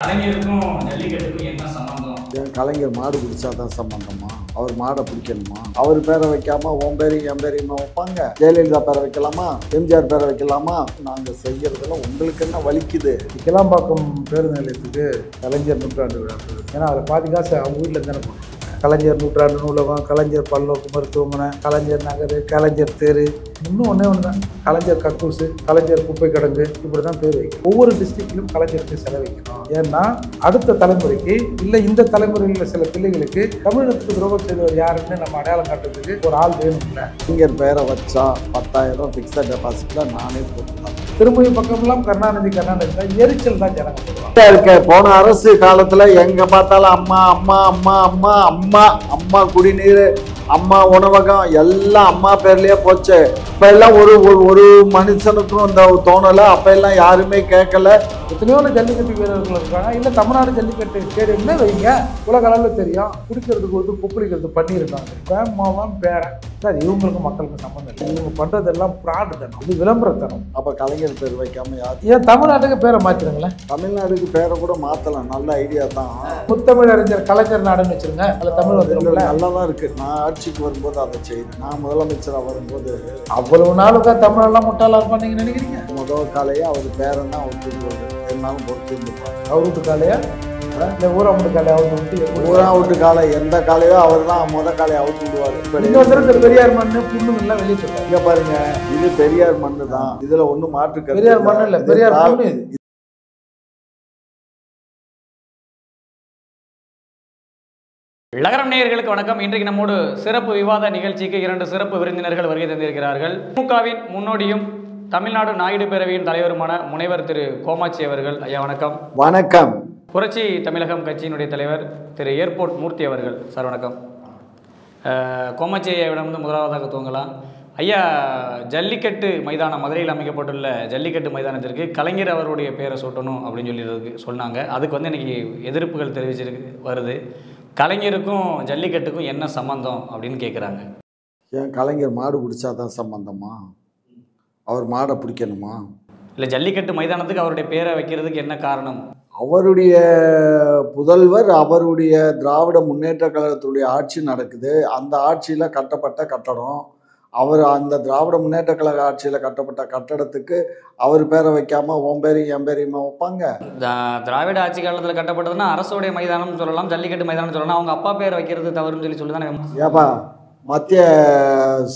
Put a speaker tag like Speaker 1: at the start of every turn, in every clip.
Speaker 1: கலைஞருக்கும் ஜல்லிக்கட்டுக்கும் என்ன சம்பந்தம்?
Speaker 2: என் கலைஞர் மாடு பிடிச்சா தான் சம்பந்தமா? அவர் மாடை பிடிக்கணுமா? அவர் பேரை வைக்காம உன் பேரையும் என் பேரையுமா வைப்பாங்க? ஜெயலலிதா பேரை வைக்கலாமா? எம்ஜிஆர் பேரை வைக்கலாமா? நாங்க செய்யறதுல உங்களுக்கு என்ன வலிக்குது?
Speaker 3: கிளாம்பாக்கம் பேருந்து நிலையத்துக்கு கலைஞர் நூற்றாண்டு விழா. ஏன்னா அதில் பாதி காசு அவங்க வீட்டில் தானே போட்டுருக்காங்க கலைஞர் நூற்றாண்டு நூலகம் கலைஞர் பல்லோக்கு மருத்துவமனை கலைஞர் நகர் கலைஞர் தெரு. இன்னும் ஒன்றே ஒன்று தான் கலைஞர் கக்கூசு கலைஞர் குப்பை கிடங்கு இப்படி தான் பேர் வைக்கணும். ஒவ்வொரு டிஸ்ட்ரிக்ட்லையும் கலைஞருக்கு செலவழிக்கணும் ஏன்னா அடுத்த தலைமுறைக்கு இல்லை இந்த தலைமுறையில் சில பிள்ளைகளுக்கு தமிழகத்துக்கு துரோகம் செய்தவர் யாருன்னு நம்ம அடையாளம் காட்டுறதுக்கு ஒரு ஆள் வேணும்ல.
Speaker 2: சிங்கர் பேரை வச்சா பத்தாயிரம் ஃபிக்ஸட் டெபாசிட்டில் நானே போட்டுக்கலாம்.
Speaker 3: திரும்பியும் பக்கமெல்லாம் கருணாநிதி கருணாநிதி தான். எரிச்சல் தான் ஜனங்க
Speaker 2: இருக்க போன அரசு காலத்துல எங்க பார்த்தாலும் அம்மா அம்மா அம்மா அம்மா அம்மா அம்மா குடிநீர் அம்மா உணவகம் எல்லாம் அம்மா பேர்லயே போச்சு. இப்ப எல்லாம் ஒரு ஒரு- மனுஷனுக்கும் இந்த தோணல. அப்ப எல்லாம் யாருமே கேட்கல.
Speaker 3: எத்தனையோ ஜல்லிக்கட்டு வீரர்கள் இருக்காங்க. இல்லை தமிழ்நாடு ஜல்லிக்கட்டு ஸ்டேடியம்னே வைங்க. உலக அளவில் தெரியும். குடிக்கிறதுக்கு வந்து குப்பளிக்கிறது பண்ணியிருக்காங்க. பேமாவன் பேரன் சார் இவங்களுக்கும் மக்களுக்கும் சம்மந்தம் இல்லை. இவங்க பண்ணுறதெல்லாம் ப்ராடு தனம் இது விளம்பரத்தனம்.
Speaker 2: அப்ப கலைஞர் பேர் வைக்காம யார்?
Speaker 3: ஏன் தமிழ்நாட்டுக்கு பேரை மாற்றிடுங்களேன்
Speaker 2: தமிழ்நாடுக்கு பேரை கூட மாத்தலாம். நல்ல ஐடியா தான்.
Speaker 3: முத்தமிழ் அறிஞர் கலைஞர் நாடுன்னு வச்சிருங்க. அதில் தமிழ் வந்துருங்கள
Speaker 2: நல்லா தான் இருக்கு. நான் ஆட்சிக்கு வரும்போது அதை செய்யறேன் நான் முதலமைச்சரா வரும்போது
Speaker 3: அவ்வளவு நாளுக்கா தமிழெல்லாம் முட்டாளா இருப்பான்னு நீங்க நினைக்கிறீங்க?
Speaker 2: முதல் காலையே அவர் பேரன் தான் ஒத்துக்குவாரு என்னாலும் பொறுத்து இருந்துப்பாரு
Speaker 3: அவர் வீட்டு காலையா? இல்லை ஊரா வீட்டு காலையா? அவர் விட்டு
Speaker 2: ஊரா? விட்டு காலை எந்த காலையோ அவர் தான் முத காலையை அவுத்து விடுவாரு
Speaker 3: இன்னொருத்தர் இந்த பெரியார் மண்ணு புண்ணுங்க எல்லாம் வெளியே சொல்றாங்க
Speaker 2: இங்க பாருங்க இது பெரியார் மண்ணு தான் இதுல ஒண்ணும் மாற்று
Speaker 3: பெரியார் மண்ணு இல்ல. பெரியார் மண்ணு
Speaker 1: லகரம் நேயர்களுக்கு வணக்கம். இன்றைக்கு நம்மோடு சிறப்பு விவாத நிகழ்ச்சிக்கு இரண்டு சிறப்பு விருந்தினர்கள் வருகை தந்திருக்கிறார்கள். திமுகவின் முன்னோடியும் தமிழ்நாடு நாயுடு பேரவையின் தலைவருமான முனைவர் திரு கோமாட்சி அவர்கள். ஐயா வணக்கம்.
Speaker 2: வணக்கம்.
Speaker 1: புரட்சி தமிழகம் கட்சியினுடைய தலைவர் திரு ஏர்போர்ட் மூர்த்தி அவர்கள். சார் வணக்கம். கோமாட்சி ஐயாவிடம் வந்து முதலாவதாக துவங்கலாம். ஐயா ஜல்லிக்கட்டு மைதானம் மதுரையில் அமைக்கப்பட்டுள்ள ஜல்லிக்கட்டு மைதானத்திற்கு கலைஞர் அவருடைய பேரை சூட்டணும் அப்படின்னு சொல்லி சொன்னாங்க. அதுக்கு வந்து இன்னைக்கு எதிர்ப்புகள் தெரிவிச்சிருக்கு வருது. கலைஞருக்கும் ஜல்லிக்கட்டுக்கும் என்ன சம்பந்தம் அப்படின்னு கேட்குறாங்க
Speaker 2: ஏன் கலைஞர் மாடு பிடிச்சா தான் சம்பந்தமா? அவர் மாடை பிடிக்கணுமா?
Speaker 1: இல்லை ஜல்லிக்கட்டு மைதானத்துக்கு அவருடைய பேரை வைக்கிறதுக்கு என்ன காரணம்?
Speaker 2: அவருடைய புதல்வர் அவருடைய திராவிட முன்னேற்ற கழகத்துடைய ஆட்சி நடக்குது. அந்த ஆட்சியில கட்டப்பட்ட கட்டடம். அவர் அந்த திராவிட முன்னேற்ற கழக ஆட்சியில கட்டப்பட்ட கட்டடத்துக்கு அவர் பேரை வைக்காம உன் பேரையும் என் பேரையுமா வைப்பாங்க?
Speaker 1: திராவிட ஆட்சி காலத்தில் கட்டப்பட்டதுன்னா அரசுடைய மைதானம் சொல்லலாம் ஜல்லிக்கட்டு மைதானம் சொல்லலாம். அவங்க அப்பா பேர் வைக்கிறது தவறுன்னு சொல்லி சொல்லி தானே
Speaker 2: ஏப்பா மத்திய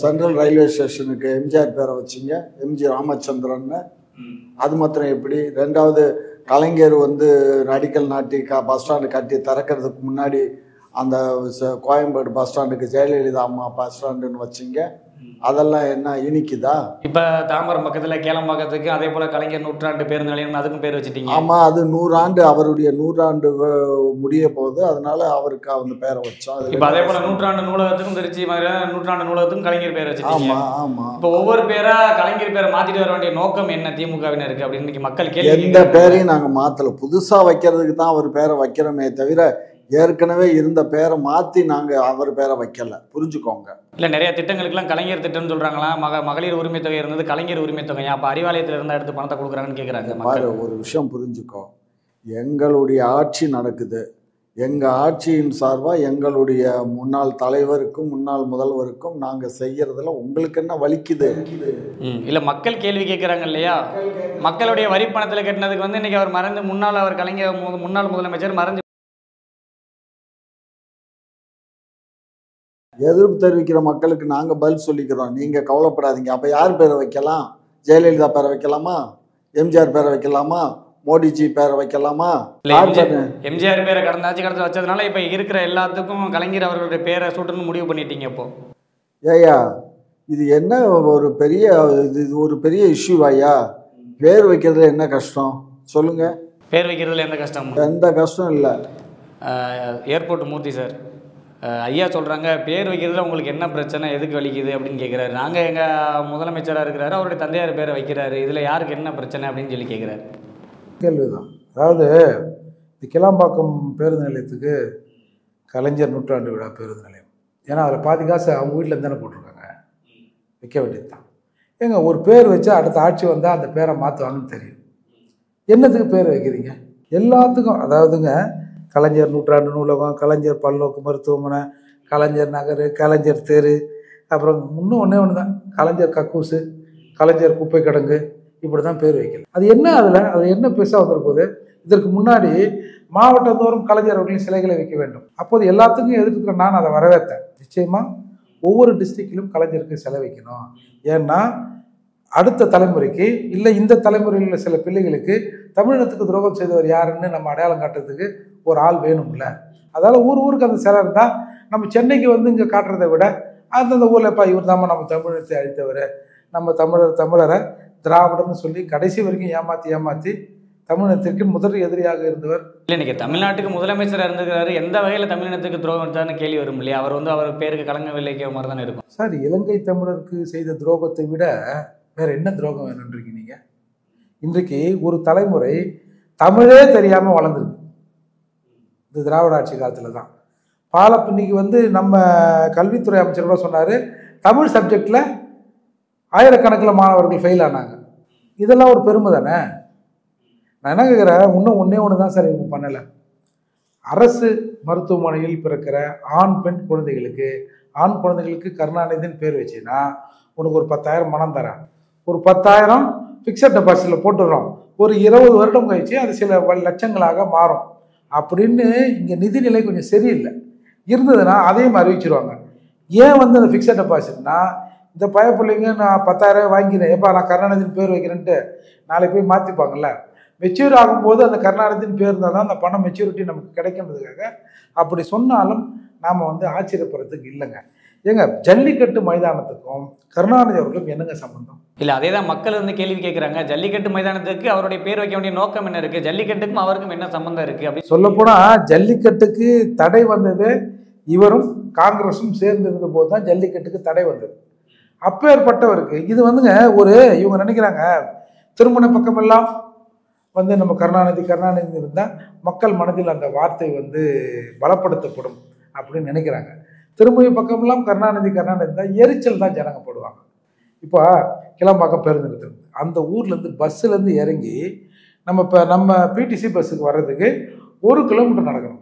Speaker 2: சென்ட்ரல் ரயில்வே ஸ்டேஷனுக்கு எம்ஜிஆர் பேரை வச்சிங்க எம்ஜி ராமச்சந்திரன்னு. அது மாத்திரம் எப்படி? ரெண்டாவது கலைஞர் வந்து அடிக்கல் நாட்டி க பஸ் ஸ்டாண்டு கட்டி திறக்கிறதுக்கு முன்னாடி அந்த கோயம்பேடு பஸ் ஸ்டாண்டுக்கு ஜெயலலிதா அம்மா பஸ் ஸ்டாண்டுன்னு வச்சிங்க. அதெல்லாம் என்ன இனிக்குதா?
Speaker 1: இப்போ தாம்பரம் பக்கத்தில் கேளம்பாக்கத்துக்கு அதே போல் கலைஞர் நூற்றாண்டு பேருந்து நிலையம் அதுக்கும் பேர் வச்சுட்டீங்க.
Speaker 2: ஆமா அது நூறாண்டு அவருடைய நூறாண்டு முடிய போகுது. அதனால அவருக்கு அந்த பேரை வச்சோம்.
Speaker 1: இப்போ அதே போல் நூற்றாண்டு நூலகத்துக்கும் திருச்சி மாதிரி நூற்றாண்டு நூலகத்துக்கும் கலைஞர் பேர் வச்சுட்டீங்க.
Speaker 2: ஆமா ஆமா.
Speaker 1: இப்போ ஒவ்வொரு பேரா கலைஞர் பேரை மாத்திட்டு வர வேண்டிய நோக்கம் என்ன? திமுகவினருக்கு அப்படின்னு இன்னைக்கு மக்கள் கேள்வி
Speaker 2: எந்த. பேரையும் நாங்க மாத்தல. புதுசா வைக்கிறதுக்கு தான் அவர் பேரை வைக்கிறோமே தவிர ஏற்கனவே இருந்த பேரை மாத்தி நாங்க அவர் பேரை வைக்கல. புரிஞ்சுக்கோங்க.
Speaker 1: இல்ல நிறைய திட்டங்களுக்கெல்லாம் கலைஞர் திட்டம்னு சொல்றாங்களா? மக மகளிர் உரிமை தொகை இருந்தது கலைஞர் உரிமை தொகை அப்போ அறிவாலயத்தில் இருந்தா எடுத்து பணத்தை கொடுக்குறாங்கன்னு கேட்குறாங்க
Speaker 2: பாரு ஒரு விஷயம் புரிஞ்சுக்கோ. எங்களுடைய ஆட்சி நடக்குது. எங்க ஆட்சியின் சார்பா எங்களுடைய முன்னாள் தலைவருக்கும் முன்னாள் முதல்வருக்கும் நாங்க செய்யறதுல உங்களுக்கு என்ன வலிக்குது?
Speaker 1: இல்ல மக்கள் கேள்வி கேட்குறாங்க இல்லையா? மக்களுடைய வரி பணத்தில் கட்டினதுக்கு வந்து இன்னைக்கு அவர் மறைந்து முன்னாள் அவர் கலைஞர் முன்னாள் முதலமைச்சர் மறைஞ்சு
Speaker 2: எதிர்ப்பு தெரிவிக்கிற மக்களுக்கு நாங்க பதில் சொல்லிக்கிறோம். நீங்க கவலைப்படாதீங்க. அப்ப யார் பேரை வைக்கலாம்? ஜெயலலிதா பேரை வைக்கலாமா? எம்ஜிஆர் பேரை வைக்கலாமா? மோடிஜி பேரை வைக்கலாமா?
Speaker 1: எம்ஜிஆர்
Speaker 2: பேரை?
Speaker 1: பேரை கடந்த வச்சதுனால இப்போ இருக்கிற எல்லாத்துக்கும் கலைஞர் அவர்களுடைய பேரை சூட்டணும்னு முடிவு பண்ணிட்டீங்க இப்போ.
Speaker 2: ஏய்யா இது என்ன ஒரு பெரிய இது ஒரு பெரிய இஷ்யூ ஐயா பேர் வைக்கிறதுல என்ன கஷ்டம்? சொல்லுங்க.
Speaker 1: பேர் வைக்கிறதுல எந்த கஷ்டம்
Speaker 2: எந்த கஷ்டம் இல்லை.
Speaker 1: Airport Murthy sir. ஐயா சொல்கிறாங்க பேர் வைக்கிறதுல உங்களுக்கு என்ன பிரச்சனை எதுக்கு வலிக்குது அப்படின்னு கேட்குறாரு நாங்கள் எங்கள் முதலமைச்சராக இருக்கிறாரு அவருடைய தந்தையார் பேரை வைக்கிறாரு. இதில் யாருக்கு என்ன பிரச்சனை அப்படின்னு சொல்லி கேட்குறாரு
Speaker 3: கேள்விதான். அதாவது இந்த கிளாம்பாக்கம் பேருந்து நிலையத்துக்கு கலைஞர் நூற்றாண்டு விழா பேருந்து நிலையம். ஏன்னா அதில் பாதி காசு அவங்க வீட்டில் தானே போட்டிருக்காங்க. வைக்க வேண்டியது தான் ஏங்க ஒரு பேர் வச்சா அடுத்த ஆட்சி வந்தால் அந்த பேரை மாற்றுவாங்கன்னு தெரியும். என்னத்துக்கு பேர் வைக்கிறீங்க? எல்லாத்துக்கும். அதாவதுங்க கலைஞர் நூற்றாண்டு நூலகம் கலைஞர் பல்நோக்கு மருத்துவமனை கலைஞர் நகர் கலைஞர் தெரு அப்புறம் இன்னும் ஒன்றே ஒன்று தான் கலைஞர் கக்கூசு கலைஞர் குப்பை கிடங்கு இப்படி தான் பேர் வைக்கல. அது என்ன அதில்? அது என்ன பெருசாக வந்திருப்போது இதற்கு முன்னாடி மாவட்டந்தோறும் கலைஞர் அவர்களின் சிலைகளை வைக்க வேண்டும். அப்போது எல்லாத்துக்கும் எதிர்க்கிற நான் அதை வரவேற்றேன். நிச்சயமாக ஒவ்வொரு டிஸ்ட்ரிக்டிலும் கலைஞருக்கு சிலை வைக்கணும். ஏன்னா அடுத்த தலைமுறைக்கு இல்லை இந்த தலைமுறையில் உள்ள சில பிள்ளைகளுக்கு தமிழினத்துக்கு துரோகம் செய்தவர் யாருன்னு நம்ம அடையாளம் காட்டுறதுக்கு ஒரு ஆள் வேணும்ல. அதால் ஊர் ஊருக்கு அந்த சிலை இருந்தால் நம்ம சென்னைக்கு வந்து இங்கே காட்டுறதை விட அந்தந்த ஊரில் இப்போ இவர் தாம்மா நம்ம தமிழத்தை அழித்தவர். நம்ம தமிழர் தமிழரை திராவிடம்னு சொல்லி கடைசி வரைக்கும் ஏமாற்றி ஏமாற்றி தமிழினத்திற்கு முதல் எதிரியாக இருந்தவர்.
Speaker 1: இல்லை இன்னைக்கு தமிழ்நாட்டுக்கு முதலமைச்சராக இருந்திருக்கிறாரு. எந்த வகையில் தமிழினத்துக்கு துரோகம் எடுத்தான்னு கேள்வி வரும் இல்லையா? அவர் வந்து அவர் பேருக்கு கலங்க விளைக்கிற மாதிரி தானே இருக்கும்.
Speaker 3: சார் இலங்கை தமிழருக்கு செய்த துரோகத்தை விட வேற என்ன துரோகம் வேணுன்றீங்க நீங்க? இன்றைக்கு ஒரு தலைமுறை தமிழே தெரியாமல் வளர்ந்துருக்கு. இந்த திராவிட ஆட்சி காலத்தில் தான் பாலப் இன்னைக்கு வந்து நம்ம கல்வித்துறை அமைச்சர் கூட சொன்னார் தமிழ் சப்ஜெக்டில் ஆயிரக்கணக்கில் மாணவர்கள் ஃபெயில் ஆனாங்க. இதெல்லாம் ஒரு பெருமை தானே? நான் என்ன கேட்குறேன் இன்னும் ஒன்றே ஒன்று தான் சார் இவங்க பண்ணலை. அரசு மருத்துவமனையில் பிறக்கிற ஆண் பெண் குழந்தைகளுக்கு ஆண் குழந்தைகளுக்கு கருணாநிதின்னு பேர் வச்சுன்னா உனக்கு ஒரு பத்தாயிரம் மனம் தரேன் ஒரு பத்தாயிரம் ஃபிக்ஸட் டெபாசிட்டில் போட்டுடுறோம். ஒரு இருபது வருடம் கழிச்சு அது சில லட்சங்களாக மாறும். அப்படின்னு இங்கே நிதிநிலை கொஞ்சம் சரியில்லை. இருந்ததுன்னா அதையும் அறிவிச்சிருவாங்க ஏன் வந்து அந்த ஃபிக்ஸட் டெபாசிட்னா இந்த பய பிள்ளைங்க நான் பத்தாயிரம் வாங்கினேன். எப்பா நான் கருணாநிதியின் பேர் வைக்கிறேன்ட்டு நாளைக்கு போய் மாற்றிப்பாங்கல்ல மெச்சூர் ஆகும்போது அந்த கருணாநிதியின் பேர் இருந்தால் தான் அந்த பணம் மெச்சூரிட்டி நமக்கு கிடைக்கின்றதுக்காக அப்படி சொன்னாலும் நாம் வந்து ஆச்சரியப்படுறதுக்கு இல்லைங்க. ஏங்க ஜல்லிக்கட்டு மைதானத்துக்கும் கருணாநிதி அவர்களுக்கும் என்னங்க சம்பந்தம்?
Speaker 1: இல்லை அதே தான் மக்கள் வந்து கேள்வி கேட்குறாங்க ஜல்லிக்கட்டு மைதானத்துக்கு அவருடைய பேர் வைக்க வேண்டிய நோக்கம் என்ன இருக்குது ஜல்லிக்கட்டுக்கும் அவருக்கும் என்ன சம்மந்தம் இருக்குது அப்படி
Speaker 3: சொல்லப்போனால் ஜல்லிக்கட்டுக்கு தடை வந்தது இவரும் காங்கிரஸும் சேர்ந்து இருந்த போது தான் ஜல்லிக்கட்டுக்கு தடை வந்தது. அப்பேற்பட்டவருக்கு இது வந்துங்க ஒரு இவங்க நினைக்கிறாங்க திருமண பக்கமெல்லாம் வந்து நம்ம கருணாநிதி கருணாநிதி இருந்தால் மக்கள் மனதில் அந்த வார்த்தை வந்து பலப்படுத்தப்படும் அப்படின்னு நினைக்கிறாங்க. திருமண பக்கமெல்லாம் கருணாநிதி கருணாநிதி தான் எரிச்சல் தான் ஜனங்க போடுவாங்க. இப்போ கிளம்பாக்கம் பேருந்து நிறுத்தம் அந்த ஊர்லேருந்து பஸ்ஸுலேருந்து இறங்கி நம்ம இப்போ நம்ம பிடிசி பஸ்ஸுக்கு வர்றதுக்கு ஒரு கிலோமீட்டர் நடக்கணும்.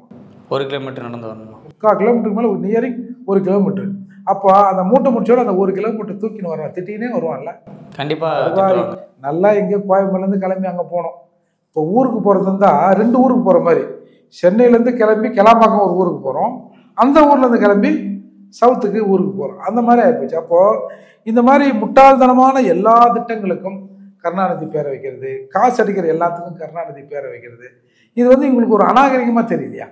Speaker 1: ஒரு கிலோமீட்டர் நடந்து வரணும்?
Speaker 3: முக்கால் கிலோமீட்டருக்கு மேலே ஒரு நியரிங் ஒரு கிலோமீட்டர் அப்போ அந்த மூட்டை முடிச்சோட அந்த ஒரு கிலோமீட்டர் தூக்கின்னு வருவான் திட்டினே வருவான்ல.
Speaker 1: கண்டிப்பாக.
Speaker 3: நல்லா எங்கேயோ கோயம்புலேருந்து கிளம்பி அங்கே போனோம் இப்போ ஊருக்கு போகிறது இருந்தால் ரெண்டு ஊருக்கு போகிற மாதிரி. சென்னையிலேருந்து கிளம்பி கிளாம்பாக்கம் ஒரு ஊருக்கு போகிறோம் அந்த ஊர்லேருந்து கிளம்பி சவுத்துக்கு ஊருக்கு போகிறோம் அந்த மாதிரி ஆகிப்போச்சு அப்போது இந்த மாதிரி முட்டாள்தனமான எல்லா திட்டங்களுக்கும் கருணாநிதி பேரை வைக்கிறது காசு அடிக்கிற எல்லாத்துக்கும் கருணாநிதி பேரை வைக்கிறது. இது வந்து இவங்களுக்கு ஒரு அநாகரிகமாக தெரியலையா?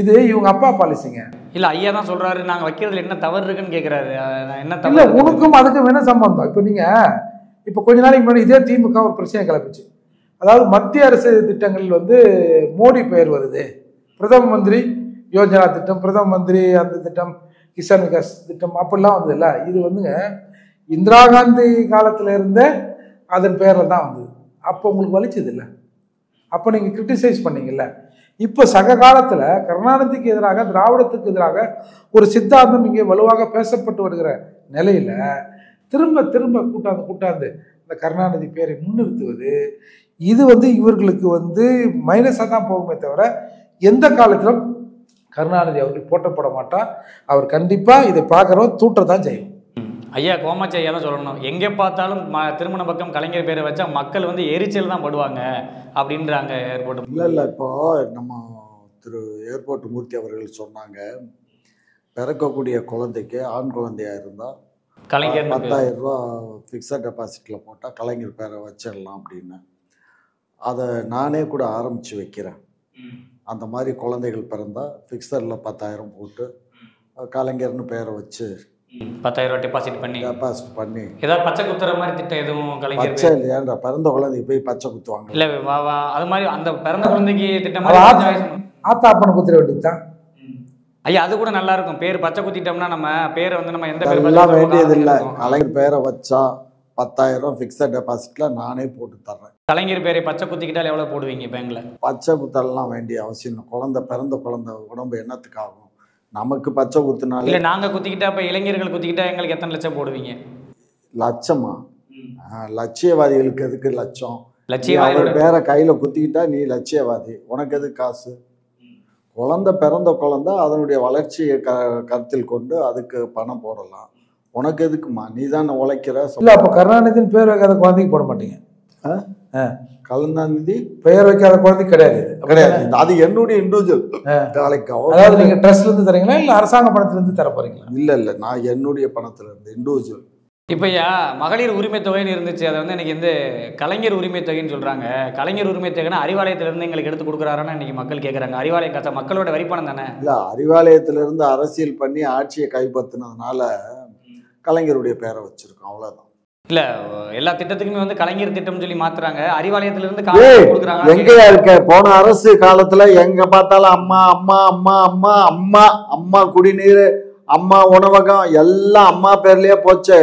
Speaker 3: இது இவங்க அப்பா பாலிசிங்க.
Speaker 1: இல்லை ஐயா தான் சொல்கிறாரு நாங்கள் வைக்கிறதுல என்ன தவறு இருக்குன்னு கேட்குறாரு என்ன
Speaker 3: இல்ல? உனக்கும் அதுக்கும் என்ன சம்பந்தம்? இப்போ நீங்க இப்போ கொஞ்ச நாளைக்கு முன்னாடி இதே திமுக ஒரு பிரச்சனை கிளப்பிச்சு. அதாவது மத்திய அரசு திட்டங்களில் வந்து மோடி பெயர் வருது. பிரதம மந்திரி யோஜனா திட்டம் பிரதம மந்திரி அந்த திட்டம் கிசான் விகாஸ் திட்டம் அப்படிலாம் வந்ததில்ல. இது வந்துங்க இந்திரா காந்தி காலத்தில் இருந்தே அதன் பேரில் தான் வந்தது. அப்போ உங்களுக்கு வலிச்சது இல்லை? அப்போ நீங்கள் கிரிட்டிசைஸ் பண்ணீங்கல்ல? இப்போ சக காலத்தில் கருணாநிதிக்கு எதிராக திராவிடத்துக்கு எதிராக ஒரு சித்தாந்தம் இங்கே வலுவாக பேசப்பட்டு வருகிற நிலையில் திரும்ப திரும்ப கூட்டாந்து கூட்டாந்து இந்த கருணாநிதி பேரை முன்னிறுத்துவது இது வந்து இவர்களுக்கு வந்து மைனஸாக தான் போகுமே தவிர எந்த காலத்திலும் கருணாநிதி அவர்கள் போட்டப்பட மாட்டார் அவர் கண்டிப்பாக இதை பார்க்குறோம் தூட்ட தான் செய்யும்.
Speaker 1: ம். ஐயா கோமாச்சி ஐயா தான் சொல்லணும். எங்கே பார்த்தாலும் ம திருமண பக்கம் கலைஞர் பேரை வச்சா மக்கள் வந்து எரிச்சல் தான் படுவாங்க அப்படின்றாங்க ஏர்போர்ட்.
Speaker 2: இல்லை இல்லை இப்போ நம்ம திரு ஏர்போர்ட் மூர்த்தி அவர்கள் சொன்னாங்க பிறக்கக்கூடிய குழந்தைக்கு ஆண் குழந்தையா இருந்தால்
Speaker 1: கலைஞர்
Speaker 2: பத்தாயிரம் ரூபா ஃபிக்ஸட் டெபாசிட்டில் போட்டால் கலைஞர் பேரை வச்சிடலாம் அப்படின்னு. அதை நானே கூட ஆரம்பித்து வைக்கிறேன். அந்த மாதிரி குழந்தைகள் பிறந்தால் ஃபிக்ஸடில் பத்தாயிரம் போட்டு கலைஞர்னு பேரை வச்சு
Speaker 1: பத்தாயிரம் டெபாசிட் பண்ணி.
Speaker 2: டெபாசிட் பண்ணி.
Speaker 1: ஏதாவது பச்சை குத்துற மாதிரி திட்டம் எதுவும் கலைஞர்
Speaker 2: பச்சை இல்லையாண்டா பிறந்த குழந்தைக்கு போய் பச்சை குத்துவாங்க.
Speaker 1: இல்ல வா- வா- அது மாதிரி அந்த பிறந்த குழந்தைக்கு திட்டம்
Speaker 3: ஆத்தா அப்பனை குத்துற வேண்டியது தான்
Speaker 1: ஐயா அது கூட நல்லா இருக்கும். பேர் பச்சை குத்திட்டோம்னா நம்ம பேரை வந்து நம்ம எந்த பேர்
Speaker 2: வேண்டியதில்லை.
Speaker 1: குத்துறோமோ
Speaker 2: கலைஞர் பேரை வச்சா பத்தாயிரம் ஃபிக்ஸட் டெபாசிட்டில் நானே போட்டு தர்றேன்.
Speaker 1: கலைஞர் பேரை பச்சை குத்திக்கிட்டால் எவ்வளவு போடுவீங்க பேங்க்ல
Speaker 2: பச்சை குத்தலாம் வேண்டிய அவசியம் இல்லை. குழந்தை பிறந்த குழந்தை உடம்பு என்னத்துக்கு ஆகும் நமக்கு பச்சை குத்துனாலே
Speaker 1: இல்ல நாங்க குத்திக்கிட்டா இப்ப இளைஞர்கள் குத்திக்கிட்டா எங்களுக்கு எத்தனை லட்சம் போடுவீங்க?
Speaker 2: லட்சமா? லட்சியவாதிகளுக்கு எதுக்கு லட்சம்? அவர் பேரை கையில குத்திக்கிட்டா நீ லட்சியவாதி. உனக்கு எது காசு? குழந்தை பிறந்த குழந்தை அதனுடைய வளர்ச்சியை க கருத்தில் கொண்டு அதுக்கு பணம் போடலாம். உனக்கு எதுக்குமா நீ தான் உழைக்கிற
Speaker 3: இல்லை அப்போ கருணாநிதினு பேர் வைக்காத குழந்தைக்கு போட மாட்டீங்க.
Speaker 2: கலந்தாநிதி
Speaker 3: பெயர் வைக்காத குழந்தைக்கு கிடையாது.
Speaker 2: கிடையாது. அது என்னுடைய இண்டிவிஜுவல் நாளைக்கு
Speaker 3: அதாவது
Speaker 2: government-
Speaker 3: நீங்க ட்ரஸ்ட்ல இருந்து தரீங்களா இல்ல அரசாங்க பணத்துல இருந்து தர போறீங்களா?
Speaker 2: இல்ல இல்ல. நான் என்னுடைய பணத்துல இருந்து இண்டிவிஜுவல்
Speaker 1: இப்போ ஐயா மகளிர் உரிமை தொகைன்னு இருந்துச்சு. அதை வந்து இன்னைக்கு வந்து கலைஞர் உரிமை தொகைன்னு சொல்றாங்க. கலைஞர் உரிமை தொகைன்னா அறிவாலயத்துல இருந்து எங்களுக்கு எடுத்து கொடுக்குறாருன்னு இன்னைக்கு மக்கள் கேட்குறாங்க அறிவாலயம் காசா மக்களோட வரிப்பணம் தானே?
Speaker 2: இல்ல அறிவாலயத்துல இருந்து அரசியல் பண்ணி ஆட்சியை கைப்பற்றினதுனால கலைஞருடைய பேரை வச்சிருக்கோம் அவ்வளவுதான்.
Speaker 1: இல்ல எல்லா திட்டத்துக்குமே வந்து கலைஞர் திட்டம்னு சொல்லி மாத்துறாங்க. அறிவாலயத்துல இருந்து
Speaker 2: எங்கேயா இருக்க? போன அரசு காலத்துல எங்க பார்த்தாலும் அம்மா அம்மா அம்மா அம்மா அம்மா அம்மா குடிநீர் அம்மா உணவகம் எல்லாம் அம்மா பேர்லயே போச்சு.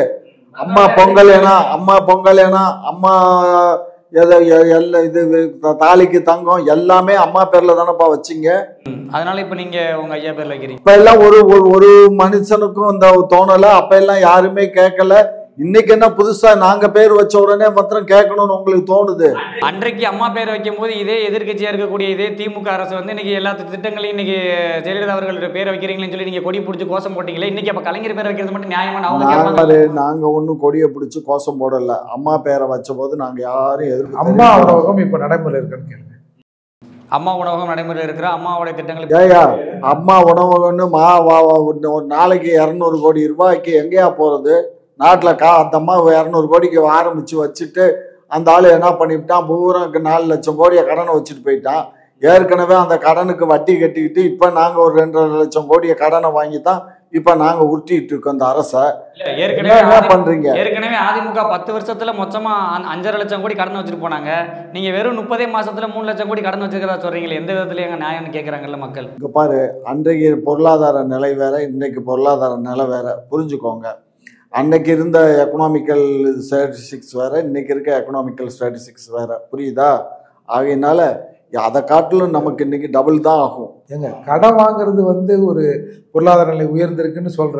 Speaker 2: அம்மா பொங்கல் ஏனா அம்மா பொங்கல் ஏனா அம்மா எதை எ- எல்லாம் இது தாலிக்கு தங்கம் எல்லாமே அம்மா பேர்ல தானப்பா வச்சீங்க?
Speaker 1: அதனால இப்போ நீங்க உங்க ஐயா பேர்ல வைக்கிறீங்க.
Speaker 2: இப்ப எல்லாம் ஒரு ஒரு ஒரு மனுஷனுக்கும் இந்த தோணல. அப்ப எல்லாம் யாருமே கேட்கல இன்னைக்கு என்ன புதுசா நாங்க பேர் வச்ச உடனே மாத்திரம் கேட்கணும்னு உங்களுக்கு தோணுது?
Speaker 1: அன்றைக்கு அம்மா பேர் வைக்கும் போது இதே எதிர்க்கட்சியா இருக்கக்கூடிய இதே திமுக அரசு வந்து இன்னைக்கு எல்லா திட்டங்களையும் இன்னைக்கு ஜெயலலிதா அவர்களுடைய பேரை வைக்கிறீங்களேன்னு சொல்லி நீங்க கொடி பிடிச்சி கோஷம் போட்டீங்களே இன்னைக்கு அப்ப கலைஞர் பேர் வைக்கிறது மட்டும் நியாயமான அவங்க
Speaker 2: நாங்க ஒண்ணும் கொடியை பிடிச்சு கோஷம் போடல. அம்மா பேரை வச்ச போது நாங்க யாரும் எதிர்ப்பு
Speaker 3: அம்மா. உணவகம் இப்ப நடைமுறை இருக்குன்னு கேளுங்க.
Speaker 1: அம்மா உணவகம் நடைமுறையில் இருக்கிற அம்மாவோட திட்டங்கள்
Speaker 2: ஏயா அம்மா உணவகம்னு மா வா வா, ஒரு நாளைக்கு இரநூறு கோடி ரூபாய்க்கு எங்கேயா போறது? நாட்டுல கா அந்த அம்மா இரநூறு கோடிக்கு ஆரம்பிச்சு வச்சுட்டு அந்த ஆளு என்ன பண்ணிவிட்டான் பூரா நாலு லட்சம் கோடியை கடனை வச்சுட்டு போயிட்டான் ஏற்கனவே அந்த கடனுக்கு வட்டி கட்டிக்கிட்டு இப்ப நாங்க ஒரு ரெண்டரை லட்சம் கோடியை கடனை வாங்கி தான் இப்ப நாங்க உருட்டிட்டு இருக்கோம் அந்த அரசை.
Speaker 1: ஏற்கனவே
Speaker 2: என்ன பண்றீங்க?
Speaker 1: ஏற்கனவே அதிமுக பத்து வருஷத்துல மொத்தமா அ- அஞ்சரை லட்சம் கோடி கடன் வச்சுட்டு போனாங்க. நீங்க வெறும் முப்பதே மாசத்துல மூணு லட்சம் கோடி கடன் வச்சிருக்கிறதா சொல்றீங்களே எந்த விதத்துல எங்க நியாயம்னு கேக்குறாங்கல்ல மக்கள்?
Speaker 2: இங்க பாரு அன்றைக்கு பொருளாதார நிலை வேற இன்னைக்கு பொருளாதார நிலை வேற. புரிஞ்சுக்கோங்க. அன்னைக்கு இருந்த எக்கனாமிக்கல் ஸ்டாட்டிஸ்டிக்ஸ் வேற இன்னைக்கு இருக்க எக்கனாமிக்கல் ஸ்டாட்டிஸ்டிக்ஸ் வேற. புரியுதா? ஆகையினால அதை காட்டிலும் நமக்கு இன்னைக்கு டபுள் தான் ஆகும்.
Speaker 3: ஏங்க கடன் வாங்குறது வந்து ஒரு பொருளாதார நிலை உயர்ந்திருக்குன்னு சொல்ற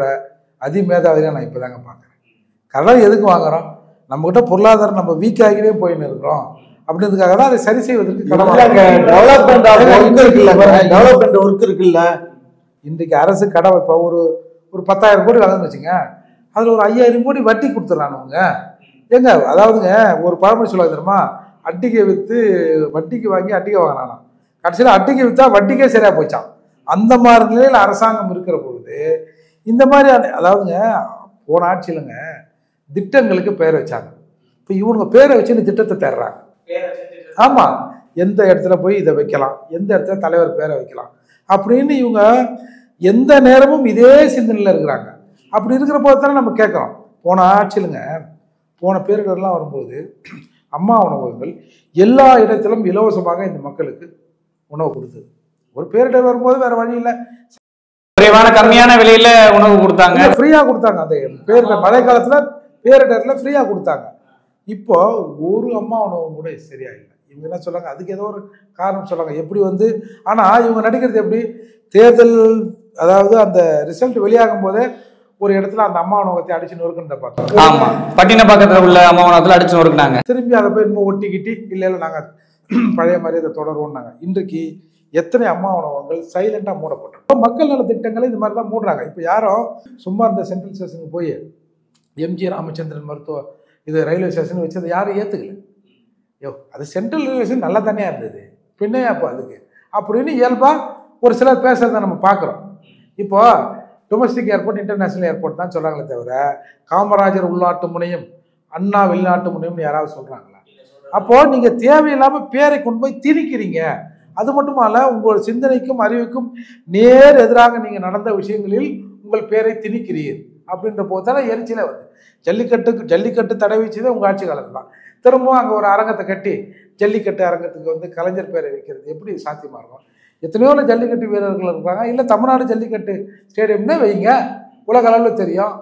Speaker 3: அதிமேதாவிதான் நான் இப்பதாங்க பார்க்குறேன். கடன் எதுக்கு வாங்குறோம்? நம்மகிட்ட பொருளாதாரம் நம்ம வீக் ஆகிட்டே போயின்னு இருக்கிறோம். அப்படின்றதுக்காக தான் அதை சரி செய்வதற்கு.
Speaker 2: டெவலப்மெண்ட் ஒர்க் இருக்குல்ல. டெவலப்மெண்ட் ஒர்க் இருக்குல்ல.
Speaker 3: இன்றைக்கு அரசு கடன் இப்போ ஒரு ஒரு பத்தாயிரம் கோடி கடன் வச்சுங்க அதில் ஒரு ஐயாயிரம் கோடி வட்டி கொடுத்துட்றானுங்க ஏங்க அதாவதுங்க ஒரு பழமொழி சொல்லுவாங்க தெரியுமா? அட்டிக்கை விற்று வட்டிக்கு வாங்கி அட்டிக்கை வாங்கினானா கடைசியில் அட்டிக்கை விற்றா வட்டிக்கே சரியாக போச்சான் அந்த மாதிரி நிலையில் அரசாங்கம் இருக்கிற பொழுது இந்த மாதிரி அதாவதுங்க போன ஆட்சியிலங்க திட்டங்களுக்கு பெயர் வச்சாங்க. இப்போ இவனுங்க பேரை வச்சு இந்த திட்டத்தை தர்றாங்க ஆமாம் எந்த இடத்துல போய் இதை வைக்கலாம் எந்த இடத்துல தலைவர் பேரை வைக்கலாம் அப்படின்னு இவங்க எந்த நேரமும் இதே சிந்தனையில் இருக்கிறாங்க. அப்படி இருக்கிற போது தானே நம்ம கேட்குறோம். போன ஆட்சியிலுங்க போன பேரிடர்லாம் வரும்போது அம்மா உணவகங்கள் எல்லா இடத்திலும் இலவசமாக இந்த மக்களுக்கு உணவு கொடுத்தது. ஒரு பேரிடர் வரும்போது வேற வழி இல்லை.
Speaker 1: குறைவான கம்மியான விலையில உணவு கொடுத்தாங்க.
Speaker 3: ஃப்ரீயாக கொடுத்தாங்க. அந்த பேரிடர் மழை காலத்தில் பேரிடரில் ஃப்ரீயாக கொடுத்தாங்க. இப்போ ஒரு அம்மா உணவும் கூட சரியா இல்லை இவங்க என்ன சொல்றாங்க? அதுக்கு ஏதோ ஒரு காரணம் சொல்றாங்க. எப்படி வந்து ஆனால் இவங்க நடிக்கிறது எப்படி? தேர்தல் அதாவது அந்த ரிசல்ட் வெளியாகும் போதே ஒரு இடத்துல அந்த அம்மா உணவகத்தை அடிச்சு நொறுக்குன்றத பார்த்தோம்.
Speaker 1: ஆமா. பட்டினப்பாக்கத்துல உள்ள அம்மா உணவகத்துல அடிச்சு நொறுக்குனாங்க.
Speaker 3: திரும்பி அதை போய் இன்னும் ஒட்டிக்கிட்டு இல்லை இல்லை நாங்கள் பழைய மாதிரி அதை தொடருவோம்னாங்க. இன்றைக்கு எத்தனை அம்மா உணவகங்கள் சைலண்டாக மூடப்பட்டோம் மக்கள் நல திட்டங்களை இந்த மாதிரி தான் மூடுறாங்க. இப்போ யாரும் சும்மா இந்த சென்ட்ரல் ஸ்டேஷனுக்கு போய் எம்ஜி ராமச்சந்திரன் மருத்துவ இது ரயில்வே ஸ்டேஷன் வச்சு அதை யாரும் ஏற்றுக்கல யோ அது சென்ட்ரல் ரயில்வே ஸ்டேஷன் நல்லா தனியாக இருந்தது. பின்னையா அப்போ அதுக்கு? அப்படின்னு இயல்பாக ஒரு சிலர் பேசுறதை நம்ம பார்க்குறோம். இப்போ டொமஸ்டிக் ஏர்போர்ட் இன்டர்நேஷனல் ஏர்போர்ட் தான் சொல்கிறாங்களே தவிர காமராஜர் உள்நாட்டு முனையம் அண்ணா வெளிநாட்டு முனையம்னு யாராவது சொல்கிறாங்களா அப்போது நீங்கள் தேவையில்லாமல் பேரை கொண்டு போய் திணிக்கிறீங்க. அது மட்டுமல்ல உங்கள் சிந்தனைக்கும் அறிவுக்கும் நேர் எதிராக நீங்கள் நடந்த விஷயங்களில் உங்கள் பேரை திணிக்கிறீர் அப்படின்ற போது தானே எரிச்சலே வருது. ஜல்லிக்கட்டுக்கு ஜல்லிக்கட்டு தடை வச்சதே உங்கள் ஆட்சி காலத்தில். தான் திரும்பவும் அங்கே ஒரு அரங்கத்தை கட்டி ஜல்லிக்கட்டு அரங்கத்துக்கு வந்து கலைஞர் பேரை வைக்கிறது எப்படி சாத்தியமாக இருக்கும்? எத்தனையோ ஜல்லிக்கட்டு வீரர்கள் இருக்காங்க இல்லை தமிழ்நாடு ஜல்லிக்கட்டு ஸ்டேடியம்னே வைங்க. உலக அளவில் தெரியும்.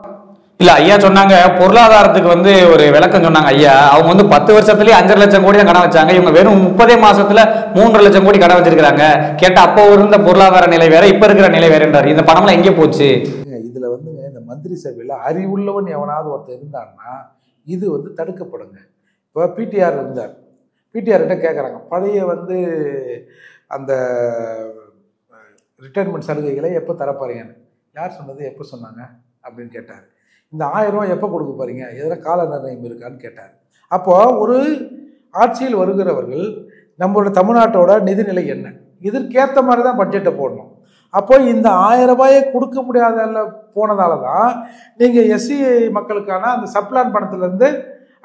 Speaker 1: இல்ல ஐயா சொன்னாங்க பொருளாதாரத்துக்கு வந்து ஒரு விளக்கம் சொன்னாங்க ஐயா. அவங்க வந்து பத்து வருஷத்துலயே அஞ்சரை லட்சம் கோடி தான் கடன் வச்சாங்க. இவங்க வெறும் முப்பதே மாசத்துல மூன்றரை லட்சம் கோடி கடன் வச்சிருக்காங்க கேட்டா அப்போ இருந்த பொருளாதார நிலை வேற இப்ப இருக்கிற நிலை வேறன்றாரு. இந்த பணம்லாம் எங்கே போச்சு?
Speaker 3: இதில் வந்துங்க இந்த மந்திரி சபையில் அறிவுள்ளவன் எவனாவது ஒருத்தர் இருந்தான்னா இது வந்து தடுக்கப்படுங்க. இப்போ பிடிஆர் இருந்தார். பிடிஆர்கிட்ட கேட்குறாங்க பழைய வந்து அந்த ரிட்டைர்மெண்ட் சலுகைகளை எப்போ தரப்போறீங்கன்னு யார் சொன்னது? எப்போ சொன்னாங்க? அப்படின்னு கேட்டார். இந்த ஆயிரம் ரூபா எப்போ கொடுக்க போறீங்க? எதில் கால நிர்ணயம் இருக்கான்னு கேட்டார். அப்போ ஒரு ஆட்சியில் வருகிறவர்கள் நம்மளோட தமிழ்நாட்டோட நிதிநிலை என்ன? இதற்கேற்ற மாதிரி தான் பட்ஜெட்டை போடணும். அப்போ இந்த ஆயிரம் ரூபாயை கொடுக்க முடியாத போனதால தான் நீங்கள் எஸ்சி மக்களுக்கான அந்த சப்ளான் பணத்துலேருந்து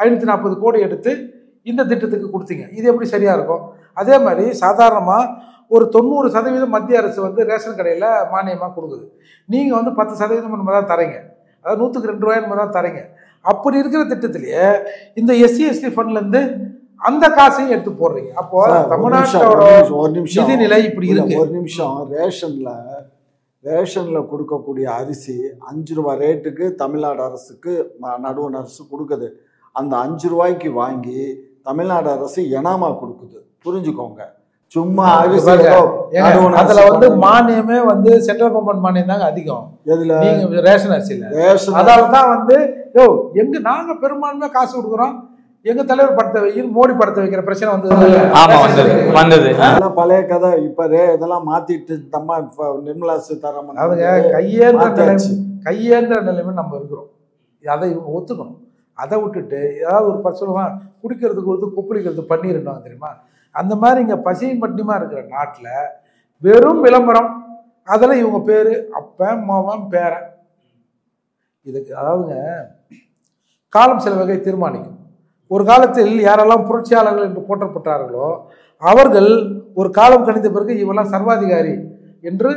Speaker 3: ஐநூற்றி நாற்பது கோடி எடுத்து இந்த திட்டத்துக்கு கொடுத்தீங்க. இது எப்படி சரியாக இருக்கும்? அதே மாதிரி சாதாரணமாக ஒரு தொண்ணூறு சதவீதம் மத்திய அரசு வந்து ரேஷன் கடையில் மானியமாக கொடுக்குது. நீங்கள் வந்து பத்து சதவீதம் நம்ம தான் தரீங்க. அதாவது நூற்றுக்கு ரெண்டு ரூபாய் நம்ம தான் தரீங்க. அப்படி இருக்கிற திட்டத்திலேயே இந்த எஸ்சி எஸ்டி ஃபண்ட்லேருந்து அந்த காசையும் எடுத்து போடுறீங்க. அப்போ
Speaker 2: சார், ஒரு நிமிஷம்,
Speaker 3: தமிழ்நாட்டோட
Speaker 2: ஒரு நிமிஷம்.
Speaker 3: நிதிநிலை இப்படி இருக்கு.
Speaker 2: ஒரு நிமிஷம். ரேஷன்ல ரேஷன்ல கொடுக்கக்கூடிய அரிசி அஞ்சு ரூபாய் ரேட்டுக்கு தமிழ்நாடு அரசுக்கு நடுவண் அரசு கொடுக்குது. அந்த அஞ்சு ரூபாய்க்கு வாங்கி தமிழ்நாடு அரசு எனாமா கொடுக்குது. புரிஞ்சுக்கோங்க. சும்மா
Speaker 3: அதுல வந்து. மானியமே வந்து சென்ட்ரல் கவர்மெண்ட் மானியம் தாங்க அதிகம்.
Speaker 2: எதுல?
Speaker 3: நீங்க ரேஷன் அரிசியில.
Speaker 2: ரேஷன்
Speaker 3: அதால தான் வந்து யோ எங்க நாங்க பெரும்பான்மையா காசு கொடுக்குறோம். எங்க தலைவர் படத்தை வைக்கணும் மோடி படத்தை வைக்கிற பிரச்சனை வந்தது
Speaker 1: ஆமா வந்தது வந்தது.
Speaker 2: அதெல்லாம் பழைய கதை. இப்ப ரே- இதெல்லாம் மாத்திட்டு தம்மா இப்ப நிர்மலா சீதாராமன்
Speaker 3: அதுங்க
Speaker 2: வந்து
Speaker 3: கையேந்த
Speaker 2: மாத்தாச்சு.
Speaker 3: நிலைமை கையேந்த நிலைமை நம்ம இருக்கிறோம். அதை இவங்க ஒத்துக்கணும். அதை விட்டுட்டு ஏதாவது ஒரு பத்து குடிக்கிறதுக்கு வந்து குப்பளிக்கிறது பண்ணிருந்தோம் தெரியுமா? அந்த மாதிரி இங்கே பசியும் பட்டினியுமா இருக்கிற நாட்டில் வெறும் விளம்பரம். அதில் இவங்க பேர் அப்பன் மாவன் பேரன். இதுக்கு அதாவதுங்க காலம் சில வகை தீர்மானிக்கும். ஒரு காலத்தில் யாரெல்லாம் புரட்சியாளர்கள் என்று போற்றப்பட்டார்களோ அவர்கள் ஒரு காலம் கணித்த பிறகு இவெல்லாம் சர்வாதிகாரி என்று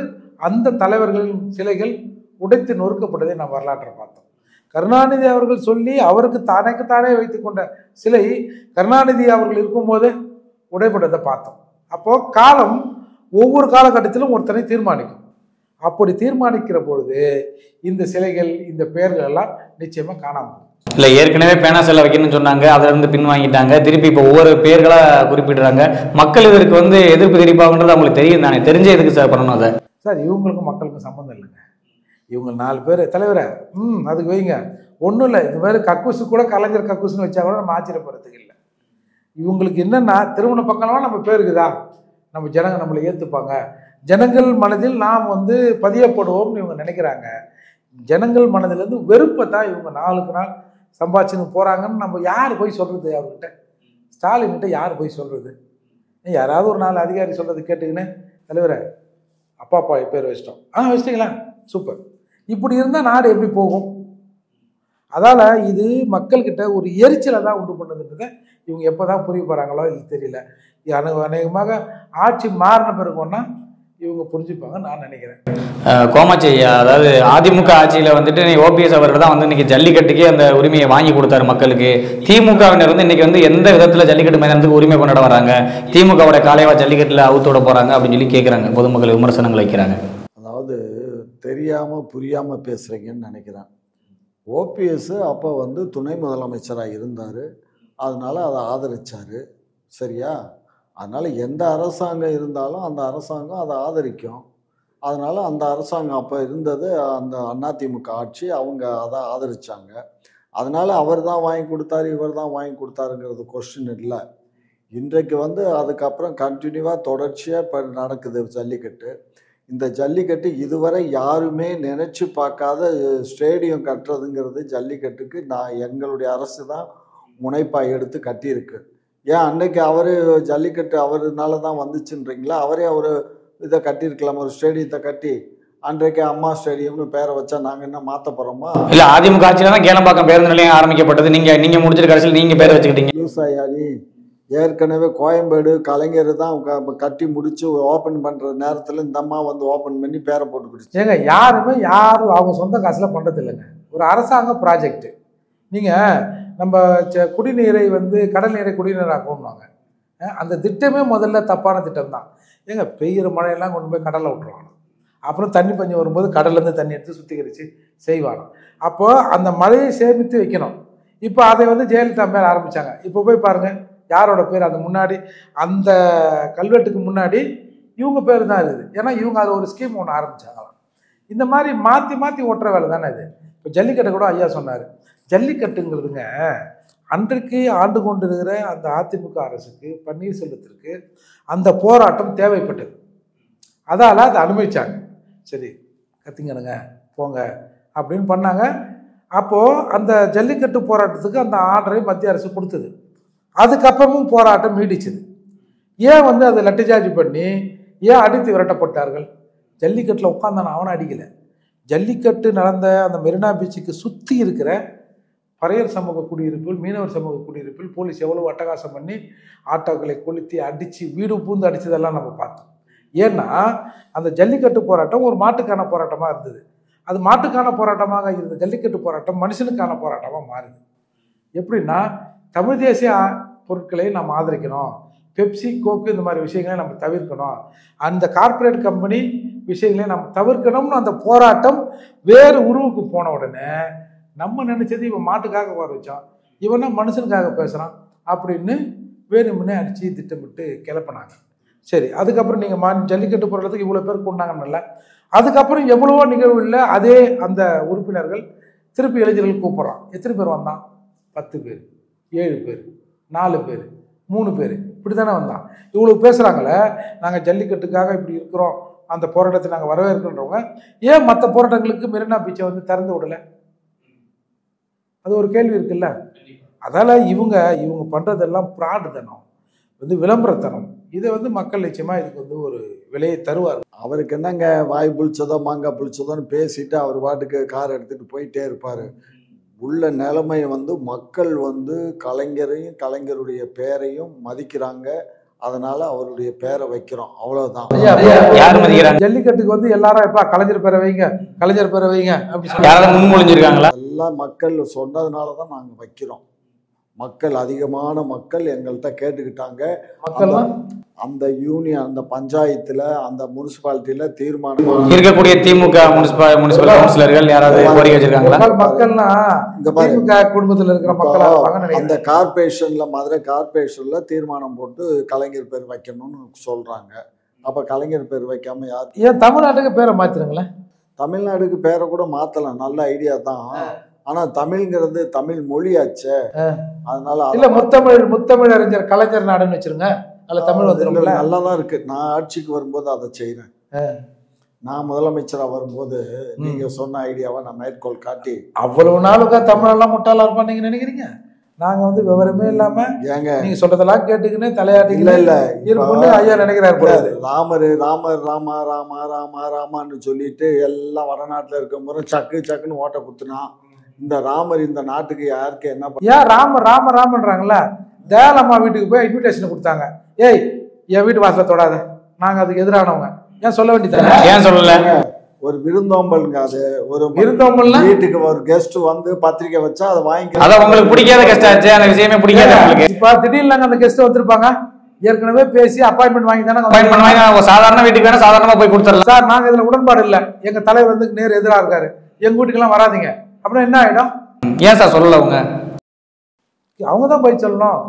Speaker 3: அந்த தலைவர்களின் சிலைகள் உடைத்து நொறுக்கப்பட்டதை நாம் வரலாற்றை பார்த்தோம். கருணாநிதி அவர்கள் சொல்லி அவருக்கு தானேக்கு தானே வைத்துக் கொண்ட சிலை கருணாநிதி அவர்கள் இருக்கும்போது உடைப்பட்டதை பார்த்தோம். அப்போ காலம் ஒவ்வொரு காலகட்டத்திலும் ஒருத்தனை தீர்மானிக்கும். அப்படி தீர்மானிக்கிற பொழுது இந்த சிலைகள் இந்த பெயர்கள் எல்லாம் நிச்சயமா காணாமல்.
Speaker 1: இல்ல ஏற்கனவே பேனா செல்ல வைக்கணும்னு சொன்னாங்க அதுல இருந்து பின் வாங்கிட்டாங்க திருப்பி இப்போ ஒவ்வொரு பேர்களா குறிப்பிடுறாங்க. மக்கள் இதற்கு வந்து எதிர்ப்பு தெரிவிப்பாங்கன்றது அவங்களுக்கு தெரியும் தானே. தெரிஞ்ச எதுக்கு சார் பண்ணணும் அதை?
Speaker 3: சார் இவங்களுக்கும் மக்களுக்கும் சம்மந்தம் இல்லைங்க. இவங்க நாலு பேர் தலைவரை ம் அதுக்கு வைங்க. ஒன்றும் இல்லை இது மாதிரி கக்கூசு கூட கலைஞர் கக்கூசுன்னு வச்சா கூட நம்ம ஆச்சரியப்படுறதுக்கு இல்லை. இவங்களுக்கு என்னென்னா திருமண பக்கம்லாம் நம்ம பேருக்குதா? நம்ம ஜனங்க நம்மளை ஏற்றுப்பாங்க ஜனங்கள் மனதில் நாம் வந்து பதியப்படுவோம்னு இவங்க நினைக்கிறாங்க. ஜனங்கள் மனதிலேருந்து வெறுப்பை தான் இவங்க நாளுக்கு நாள் சம்பாதிச்சுன்னு போகிறாங்கன்னு நம்ம யார் போய் சொல்கிறது அவர்கிட்ட? ஸ்டாலின்கிட்ட யார் போய் சொல்கிறது யாராவது ஒரு நாள் அதிகாரி சொல்கிறது கேட்டுக்கின்னு தலைவரை அப்பா அப்பா பேர் வச்சிட்டோம். ஆ வச்சிட்டிங்களா? சூப்பர். இப்படி இருந்தால் நாடு எப்படி போகும்? அதால் இது மக்கள்கிட்ட ஒரு எரிச்சலை தான் உண்டு பண்ணுதுன்றதை இவங்க எப்போ தான் புரிய போகிறாங்களோ இது தெரியல. இது அநேகமாக ஆட்சி மாறின பிறகுன்னா இவங்க புரிஞ்சுப்பாங்கன்னு நான் நினைக்கிறேன்.
Speaker 1: கோமாச்சி அதாவது அதிமுக ஆட்சியில் வந்துட்டு ஓபிஎஸ் அவர்கள் தான் வந்து இன்னைக்கு ஜல்லிக்கட்டுக்கே அந்த உரிமையை வாங்கி கொடுத்தாரு மக்களுக்கு. திமுகவினர் வந்து இன்னைக்கு வந்து எந்த விதத்தில் ஜல்லிக்கட்டு மைதானத்துக்கு உரிமை கொண்டாட வராங்க? திமுகவோட காலைவா ஜல்லிக்கட்டுல அவுத்தோட போகிறாங்க அப்படின்னு சொல்லி கேட்குறாங்க பொதுமக்கள் விமர்சனங்கள் வைக்கிறாங்க.
Speaker 2: தெரியாமல் புரியாமல் பேசுகிறீங்கன்னு நினைக்கிறேன். ஓபிஎஸ் அப்போ வந்து துணை முதலமைச்சராக இருந்தார். அதனால் அதை ஆதரித்தார் சரியா? அதனால் எந்த அரசாங்கம் இருந்தாலும் அந்த அரசாங்கம் அதை ஆதரிக்கும். அதனால் அந்த அரசாங்கம் அப்போ இருந்தது அந்த அதிமுக ஆட்சி அவங்க அதை ஆதரித்தாங்க அதனால் அவர் தான் வாங்கி கொடுத்தாரு இவர் தான் வாங்கி கொடுத்தாருங்கிறது கொஸ்டின் இல்லை. இன்றைக்கு வந்து அதுக்கப்புறம் கண்டினியூவாக தொடர்ச்சியாக இப்போ நடக்குது ஜல்லிக்கட்டு. இந்த ஜல்லிக்கட்டு இதுவரை யாருமே நினைச்சு பார்க்காத ஸ்டேடியம் கட்டுறதுங்கிறது ஜல்லிக்கட்டுக்கு நான் எங்களுடைய அரசு தான் முனைப்பாக எடுத்து கட்டியிருக்கு. ஏன் அன்னைக்கு அவர் ஜல்லிக்கட்டு அவருனால தான் வந்துச்சுன்றீங்களா? அவரே ஒரு இதை கட்டியிருக்கலாம் ஒரு ஸ்டேடியத்தை கட்டி. அன்றைக்கு அம்மா ஸ்டேடியம்னு பேரை வச்சா நாங்கள் என்ன மாற்ற போகிறோமா
Speaker 1: இல்ல அதிமுக ஆட்சியில தான் கேளம்பாக்கம் பேருந்து நிலையம் ஆரம்பிக்கப்பட்டது. நீங்க நீங்க முடிச்சிட்டு கடைசியில் நீங்க பேர் வச்சுக்கிட்டீங்க.
Speaker 2: விவசாயி ஏற்கனவே கோயம்பேடு கலைஞர் தான் க- கட்டி முடிச்சு ஓப்பன் பண்ணுற நேரத்தில் இந்த அம்மா வந்து ஓப்பன் பண்ணி பேரை போட்டுக்கிடுச்சு
Speaker 3: ஏங்க யாருமே யாரும் அவங்க சொந்த காசில் பண்ணுறது இல்லைங்க. ஒரு அரசாங்க ப்ராஜெக்ட் நீங்கள் நம்ம ச- குடிநீரை வந்து கடல் நீரை குடிநீர் ஆக்கணுவாங்க அந்த திட்டமே முதல்ல தப்பான திட்டம் தான். ஏங்க பெய்கிற மழையெல்லாம் கொண்டு போய் கடலில் விட்டுருவாங்க. அப்புறம் தண்ணி பஞ்சம் வரும்போது கடல்லேருந்து தண்ணி எடுத்து சுத்திகரித்து செய்வாங்க. அப்போது அந்த மழையை சேமித்து வைக்கணும். இப்போ அதை வந்து ஜெயலலிதா மேலே ஆரம்பித்தாங்க இப்போ போய் பாருங்கள் யாரோட பேர்? அந்த முன்னாடி அந்த கல்வெட்டுக்கு முன்னாடி இவங்க பேர் தான் இருக்குது ஏன்னா இவங்க அது ஒரு ஸ்கீம் ஒன்று ஆரம்பித்தாங்களாம் இந்த மாதிரி மாற்றி மாற்றி ஓட்டுற வேலை தானே இது. இப்போ ஜல்லிக்கட்டை கூட ஐயா சொன்னார். ஜல்லிக்கட்டுங்கிறதுங்க அன்றைக்கு ஆண்டு கொண்டிருக்கிற அந்த அதிமுக அரசுக்கு பன்னீர்செல்வத்திற்கு அந்த போராட்டம் தேவைப்பட்டது. அதால் அதை அனுமதிச்சாங்க. சரி கத்திங்கனுங்க போங்க அப்படின்னு பண்ணாங்க. அப்போது அந்த ஜல்லிக்கட்டு போராட்டத்துக்கு அந்த ஆர்டரை மத்திய அரசு கொடுத்தது. அதுக்கப்புறமும் போராட்டம் நீடிச்சது. ஏன் வந்து அதை லட்டுச்சார்ஜ் பண்ணி ஏன் அடித்து விரட்டப்பட்டார்கள்? ஜல்லிக்கட்டில் உட்காந்தான அவனை அடிக்கலை. ஜல்லிக்கட்டு நடந்த அந்த மெரினா பீச்சுக்கு சுற்றி இருக்கிற பறையர் சமூக குடியிருப்பில் மீனவர் சமூக குடியிருப்பில் போலீஸ் எவ்வளோ அட்டகாசம் பண்ணி ஆட்டோக்களை கொளுத்தி அடித்து வீடு பூந்து அடித்ததெல்லாம் நம்ம பார்த்தோம். ஏன்னா அந்த ஜல்லிக்கட்டு போராட்டம் ஒரு மாட்டுக்கான போராட்டமாக இருந்தது. அது மாட்டுக்கான போராட்டமாக இருந்த ஜல்லிக்கட்டு போராட்டம் மனுஷனுக்கான போராட்டமாக மாறுது. எப்படின்னா தமிழ் தேசிய பொருட்களை நாம் ஆதரிக்கணும். பெப்சி கோக்கு இந்த மாதிரி விஷயங்களை நம்ம தவிர்க்கணும். அந்த கார்ப்பரேட் கம்பெனி விஷயங்களை நம்ம தவிர்க்கணும்னு அந்த போராட்டம் வேறு உருவுக்கு போன உடனே நம்ம நினச்சது இவன் மாட்டுக்காக வர வச்சான். இவனா மனுஷனுக்காக பேசுகிறான் அப்படின்னு வேணுமுன்னே அடித்து திட்டமிட்டு கிளப்பினாங்க. சரி அதுக்கப்புறம் நீங்கள் மா ஜல்லிக்கட்டு போடுறதுக்கு இவ்வளோ பேர் கொண்டாங்கன்னு அதுக்கப்புறம் எவ்வளவோ நிகழ்வுகளில் அதே அந்த உறுப்பினர்கள் திருப்பி இளைஞர்கள் கூப்பிட்றான். எத்தனை பேர் வந்தான்? பத்து பேர். ஏழு பேர் நாலு பேர் மூணு பேர். இப்படி தானே வந்தான். இவ்வளோ பேசுகிறாங்களே நாங்கள் ஜல்லிக்கட்டுக்காக இப்படி இருக்கிறோம் அந்த போராட்டத்தை நாங்கள் வரவேற்கின்றவங்க ஏன் மற்ற போராட்டங்களுக்கு மெரினா பீச்சை வந்து திறந்து விடலை? அது ஒரு கேள்வி இருக்குல்ல. அதால் இவங்க இவங்க பண்ணுறதெல்லாம் பிராடுத்தனம் வந்து விளம்பரத்தனம். இதை வந்து மக்கள் நிச்சயமாக இதுக்கு வந்து ஒரு விலையை தருவார்
Speaker 2: அவருக்கு என்னங்க வாய் புளிச்சதோ மாங்காய் புளிச்சதோன்னு பேசிட்டு அவர் பாட்டுக்கு கார் எடுத்துகிட்டு போயிட்டே இருப்பார். உள்ள நிலைமை வந்து மக்கள் வந்து கலைஞரையும் கலைஞருடைய பேரையும் மதிக்கிறாங்க. அதனால அவருடைய பேரை வைக்கிறோம். அவ்வளவுதான்.
Speaker 1: யார் மதிக்கிறாங்க?
Speaker 3: ஜல்லிக்கட்டுக்கு வந்து எல்லாரும் எப்பா கலைஞர் பேரை வைங்க கலைஞர் பேரை வைங்க அப்படி சொல்லி
Speaker 1: முன்மொழிஞ்சிருக்காங்களா?
Speaker 2: எல்லாம் மக்கள் சொன்னதுனால தான் நாங்கள் வைக்கிறோம். மக்கள் அதிகமான மக்கள் எங்கள்கிட்ட கேட்டுக்கிட்டாங்க. அந்த யூனியன் அந்த பஞ்சாயத்துல அந்த முனிசிபாலிட்டியில தீர்மானம்
Speaker 1: இருக்கக்கூடிய திமுக முனிசிபல் முனிசிபல் கவுன்சிலர்கள் யாராவது கோரிக்கை வச்சிருக்காங்களா?
Speaker 3: மக்கள் மக்கள்னா
Speaker 2: இங்க பாரு.
Speaker 3: திமுக குடும்பத்தில் இருக்கிற மக்களா
Speaker 2: அந்த கார்பரேஷன்ல மதுரை கார்பரேஷன்ல தீர்மானம் போட்டு கலைஞர் பேர் வைக்கணும்னு சொல்றாங்க. அப்ப கலைஞர் பேர் வைக்காம யார்
Speaker 3: ஏன் தமிழ்நாட்டுக்கு பேரை மாத்திருங்களேன்?
Speaker 2: தமிழ்நாடுக்கு பேரை கூட மாத்தலாம். நல்ல ஐடியா தான். ஆனா தமிழ்ங்கிறது தமிழ் மொழியாச்சே. அதனால
Speaker 3: இல்ல முத்தமிழ் முத்தமிழ் அறிஞர் கலைஞர் நாடுன்னு வச்சிருங்க. அதுல தமிழ் வந்துரும்ல.
Speaker 2: நல்லா தான் இருக்கு. நான் ஆட்சிக்கு வரும்போது அதை செய்றேன். நான் முதலமைச்சரா வரும்போது நீங்க சொன்ன ஐடியாவை நான் மேற்கோள் காட்டி
Speaker 3: அவ்வளவு நாளுக்கா தமிழெல்லாம் முட்டாளா இருப்பான் நீங்க நினைக்கிறீங்க? நாங்க வந்து விவரமே இல்லாம
Speaker 2: ஏங்க.
Speaker 3: நீங்க சொல்றதெல்லாம் கேட்டுக்கின்னு
Speaker 2: இல்ல
Speaker 3: தலையாட்டிக்கல
Speaker 2: இல்ல
Speaker 3: இருப்புன்னு ஐயா நினைக்கிறார்
Speaker 2: இல்ல, ராமர் ராமர் ராமா ராமா ராமா ராமான்னு சொல்லிட்டு எல்லாம் வடநாட்டுல இருக்க முறை சக்கு சக்குன்னு ஓட்ட குத்துனான் இந்த ராமர் இந்த நாட்டுக்கு யாருக்கு என்ன பண்ண-
Speaker 3: ஏன் ராம ராம ராமன்றாங்கல்ல? தேலம்மா வீட்டுக்கு போய் இன்விடேஷன் கொடுத்தாங்க. ஏய் என் வீட்டு வாசல தொடாத. நாங்க அதுக்கு எதிரானவங்க. ஏன் சொல்ல வேண்டியதானே
Speaker 1: ஏன் சொல்லல?
Speaker 2: ஒரு விருந்தோம்பலுங்க அது. ஒரு
Speaker 3: இருந்தவங்கலாம்
Speaker 2: வீட்டுக்கு ஒரு கெஸ்ட் வந்து பத்திரிக்கை வச்சா அதை வாங்கி
Speaker 1: அதான் உங்களுக்கு பிடிக்காத கஷ்டாச்சு அந்த விஷயமே பிடிக்காது உங்களுக்கு.
Speaker 3: இப்ப திடீர்னு நாங்க அந்த கெஸ்ட் வந்திருப்பாங்க. ஏற்கனவே பேசி அப்பாயின்மெண்ட் வாங்கி தானே
Speaker 1: அப்பாயின்மெண்ட் வாங்கி ஒரு சாதாரண வீட்டுக்கு வேணா சாதாரணமா போய் கொடுத்துடலாம்.
Speaker 3: சார் நாங்க இதுல உடன்பாடு இல்ல. எங்க தலைவர் வந்து நேர் எதிரா இருக்காரு. எங்க வீட்டுக்கெல்லாம் வராதீங்க. அப்படின்னா என்ன ஆயிடும்?
Speaker 1: ஏன் சார் சொல்லல அவங்க?
Speaker 3: அவங்க தான் போய் சொல்லணும்.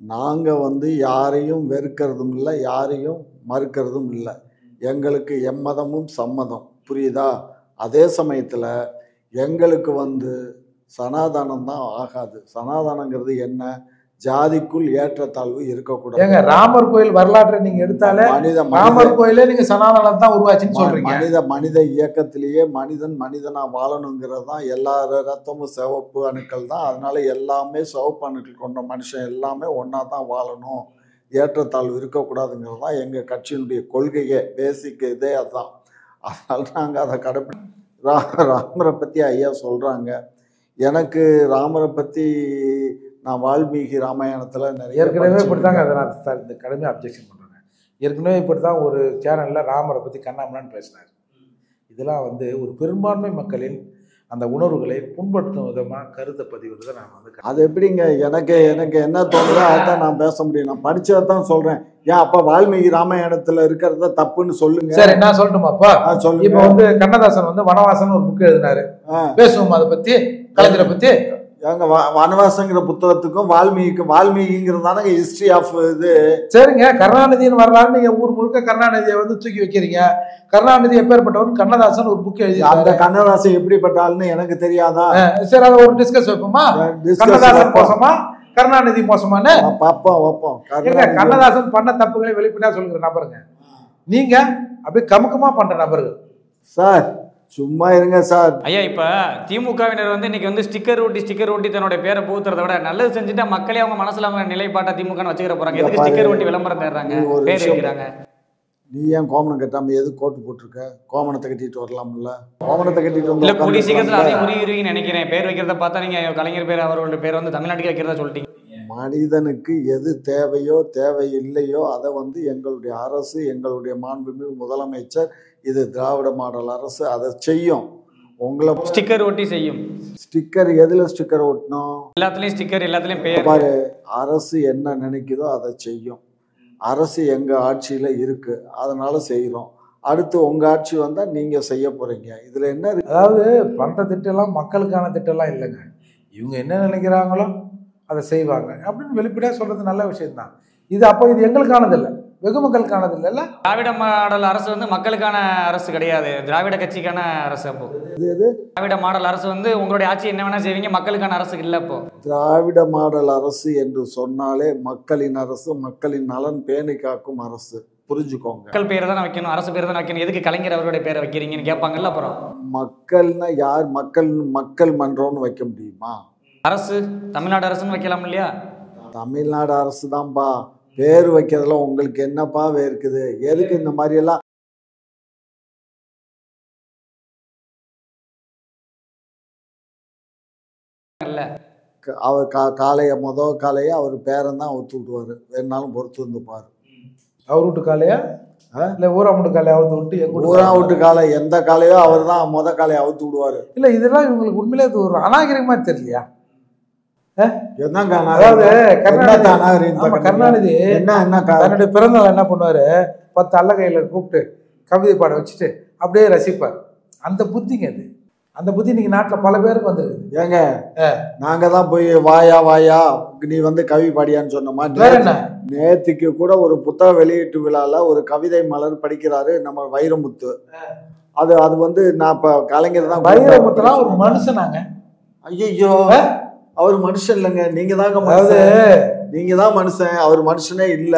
Speaker 2: நாங்க வந்து யாரையும் வெறுக்கிறதும் இல்லை யாரையும் மறுக்கிறதும் இல்லை. எங்களுக்கு எம்மதமும் சம்மதம். புரியுதா? அதே சமயத்துல எங்களுக்கு வந்து சனாதனம் தான் ஆகாது. சனாதனங்கிறது என்ன? ஜாதிக்குள் ஏற்றத்தாழ்வு இருக்கக்கூடாது.
Speaker 3: ஏங்க ராமர் கோயில் வரலாற்றை நீங்க எடுத்தாலே
Speaker 2: மனித
Speaker 3: ராமர் கோயிலே நீங்க சனாதனம் தான் உருவாச்சுன்னு சொல்றீங்க.
Speaker 2: மனித மனித இயக்கத்திலேயே மனிதன் மனிதனா வாழணுங்கிறது தான் எல்லா ரத்தமும் சிவப்பு அணுக்கள் தான். அதனால எல்லாமே சிவப்பு அணுக்கள் கொண்ட மனுஷன் எல்லாமே ஒன்றா தான் வாழணும். ஏற்றத்தாழ்வு இருக்கக்கூடாதுங்கிறது தான் எங்கள் கட்சியினுடைய கொள்கையே பேசிக் இதே அதுதான். அதனால நாங்கள் அதை கடைப்பி ரா ராமரை பற்றி ஐயா சொல்கிறாங்க எனக்கு ராமரை பற்றி நான் வால்மீகி ராமாயணத்தில் நிறைய
Speaker 3: ஏற்கனவே. இப்படித்தாங்க அதை நான் இந்த கடுமையாக அப்ஜெக்ஷன் பண்ணுறேன் ஏற்கனவே இப்படி தான் ஒரு சேனலில் ராமரை பற்றி கண்ணாமண்ணான்னு பேசினார். இதெல்லாம் வந்து ஒரு பெரும்பான்மை மக்களின் அந்த உணர்வுகளை புண்படுத்தும் விதமாக கருத்தை பதிவுறதை நான் வந்து
Speaker 2: அது எப்படிங்க? எனக்கு எனக்கு என்ன தோணுதோ அதான் நான் பேச முடியும். நான் படிச்சதை தான் சொல்றேன். ஏன் அப்ப வால்மீகி ராமாயணத்துல இருக்கிறத தப்புன்னு சொல்லுங்க.
Speaker 3: சரி நான் சொல்லட்டுமாப்பா
Speaker 2: ஆ,
Speaker 3: இப்போ வந்து கண்ணதாசன் வந்து வனவாசன் ஒரு புக் எழுதினாரு. பேசுவோம் அதை பத்தி? கலைஞரை பத்தி?
Speaker 2: ஏங்க வனவாசங்கிற புத்தகத்துக்கும் வால்மீகிக்கும் வால்மீகிங்கிறது தானே ஹிஸ்டரி ஆஃப் இது.
Speaker 3: சரிங்க கருணாநிதினு வரலாறு நீங்க ஊர் முழுக்க கருணாநிதியை வந்து தூக்கி வைக்கிறீங்க. கருணாநிதி எப்பேற்பட்டவர்? கண்ணதாசன் ஒரு புக் எழுதி
Speaker 2: அந்த கண்ணதாசன் எப்படிப்பட்ட ஆளுன்னு எனக்கு தெரியாதா?
Speaker 3: சரி அதை ஒரு டிஸ்கஸ் வைப்போமா? கண்ணதாசன். மோசமா? கருணாநிதி மோசமான்னு?
Speaker 2: வைப்போம் வைப்போம்
Speaker 3: கண்ணதாசன் பண்ண தப்புகளை வெளிப்படையா சொல்லுகிற நபருங்க. நீங்க அப்படியே கமுக்கமா பண்ற நபர்கள்
Speaker 2: சார் சும்மா இருங்க சார்.
Speaker 1: ஐயா இப்போ திமுகவினர் வந்து இன்னைக்கு வந்து ஸ்டிக்கர் ஒட்டி ஸ்டிக்கர் ஒட்டி தன்னுடைய பேரை புகுத்துறத விட நல்லது செஞ்சுட்டா மக்களே அவங்க மனசுல அவங்க நிலைப்பாட்டா திமுக வச்சுக்கிற போறாங்க. எதுக்கு. ஸ்டிக்கர் ஒட்டி விளம்பரம் தேடுறாங்க? பேர் வைக்கிறாங்க.
Speaker 2: நீ ஏன் கோமணம் கட்டாம எது கோட்டு போட்டிருக்க? கோமணத்தை கட்டிட்டு வரலாம்ல. கோமணத்தை கட்டிட்டு வந்து
Speaker 1: இல்ல கூடிய சீக்கிரத்துல
Speaker 2: உட்கார்ந்து
Speaker 1: அதையும் உருவிருவீங்கன்னு நினைக்கிறேன். பேர் வைக்கிறத பார்த்தா நீங்க கலைஞர் பேர் அவர்களுடைய பேர் வந்து தமிழ்நாட்டுக்கு வைக்கிறதா சொல்லிட்டீங்க.
Speaker 2: மனிதனுக்கு எது தேவையோ தேவையில்லையோ அதை வந்து எங்களுடைய அரசு எங்களுடைய மாண்புமிகு முதலமைச்சர் இது திராவிட மாடல் அரசு அதை செய்யும். உங்களை
Speaker 1: ஸ்டிக்கர் ஒட்டி செய்யும்.
Speaker 2: ஸ்டிக்கர் எதுல ஸ்டிக்கர் ஒட்டணும்?
Speaker 1: எல்லாத்துலயும் ஸ்டிக்கர் எல்லாத்துலயும் பேர்.
Speaker 2: பாரு அரசு என்ன நினைக்குதோ அதை செய்யும். அரசு எங்க ஆட்சியில இருக்கு அதனால செய்கிறோம் அடுத்து உங்க ஆட்சி வந்தா நீங்க செய்ய போறீங்க. இதுல என்ன இருக்கு?
Speaker 3: அதாவது பண்ற திட்டம்லாம் மக்களுக்கான திட்டம்லாம் இல்லைங்க. இவங்க என்ன நினைக்கிறாங்களோ அதை செய்வாங்க. அப்படின்னு வெளிப்படையா சொல்றது நல்ல விஷயம்தான். இது அப்போ இது எங்களுக்கானது இல்லை. வெகு மக்களுக்கானது இல்லைல்ல
Speaker 1: திராவிட மாடல் அரசு வந்து மக்களுக்கான அரசு கிடையாது. திராவிட கட்சிக்கான அரசு அப்போ. திராவிட மாடல் அரசு வந்து உங்களுடைய ஆட்சி என்ன வேணா செய்வீங்க மக்களுக்கான அரசு இல்ல அப்போ.
Speaker 2: திராவிட மாடல் அரசு என்று சொன்னாலே மக்களின் அரசு மக்களின் நலன் பேணி காக்கும் அரசு. புரிஞ்சுக்கோங்க.
Speaker 1: மக்கள் பேரை தான் வைக்கணும் அரசு பேரை தான் வைக்கணும். எதுக்கு கலைஞர் அவருடைய பேரை வைக்கிறீங்கன்னு கேட்பாங்கல்ல அப்புறம்.
Speaker 2: மக்கள்னா யார்? மக்கள் மக்கள் மன்றம்னு வைக்க முடியுமா?
Speaker 1: அரசு தமிழ்நாடு அரசுன்னு வைக்கலாம் இல்லையா?
Speaker 2: தமிழ்நாடு அரசு தான்ப்பா பேர் வைக்கிறதுல உங்களுக்கு என்னப்பா இருக்குது எதுக்கு இந்த மாதிரி எல்லாம் க- அவர் கா காலைய மொதல் காலையை அவர் பேரன் தான் அவுத்து விடுவார் வேணாலும் பொறுத்து வந்துப்பார்
Speaker 3: அவர் வீட்டு காலையா? இல்லை ஊரா வீட்டு காலையை அவுத்து விட்டு எங்க
Speaker 2: ஊரா
Speaker 3: காலையா?
Speaker 2: விட்டு காலை எந்த காலையோ அவர் தான் மொத காலையை அவுத்து விடுவார்.
Speaker 3: இல்ல இதெல்லாம் இவங்களுக்கு உண்மையிலே இது ஒரு அநாகரிகமா தெரியலையா? அதாவது கருணாநிதி
Speaker 2: என்ன என்ன
Speaker 3: தன்னுடைய பிறந்தநாள் என்ன பண்ணுவாரு? பத்து அல்ல கையில கூப்பிட்டு கவிதை பாட வச்சுட்டு அப்படியே ரசிப்பார். அந்த புத்திங்க அது. அந்த புத்தி இன்னைக்கு நாட்டுல பல பேருக்கு வந்திருக்குது.
Speaker 2: ஏங்க நாங்க தான் போய் வாயா வாயா நீ வந்து கவி பாடியான்னு சொன்னோமா நேத்திக்கு கூட ஒரு புத்தக வெளியீட்டு விழால ஒரு கவிதை மலர் படிக்கிறாரு நம்ம வைரமுத்து. அது அது வந்து நான் இப்ப கலைஞர் தான்
Speaker 3: வைரமுத்தெல்லாம் ஒரு மனுஷனாங்க.
Speaker 2: ஐயோ அவர் மனுஷன் இல்லைங்க. நீங்க தாங்க மனுஷன். நீங்க தான் மனுஷன். அவர் மனுஷனே இல்ல.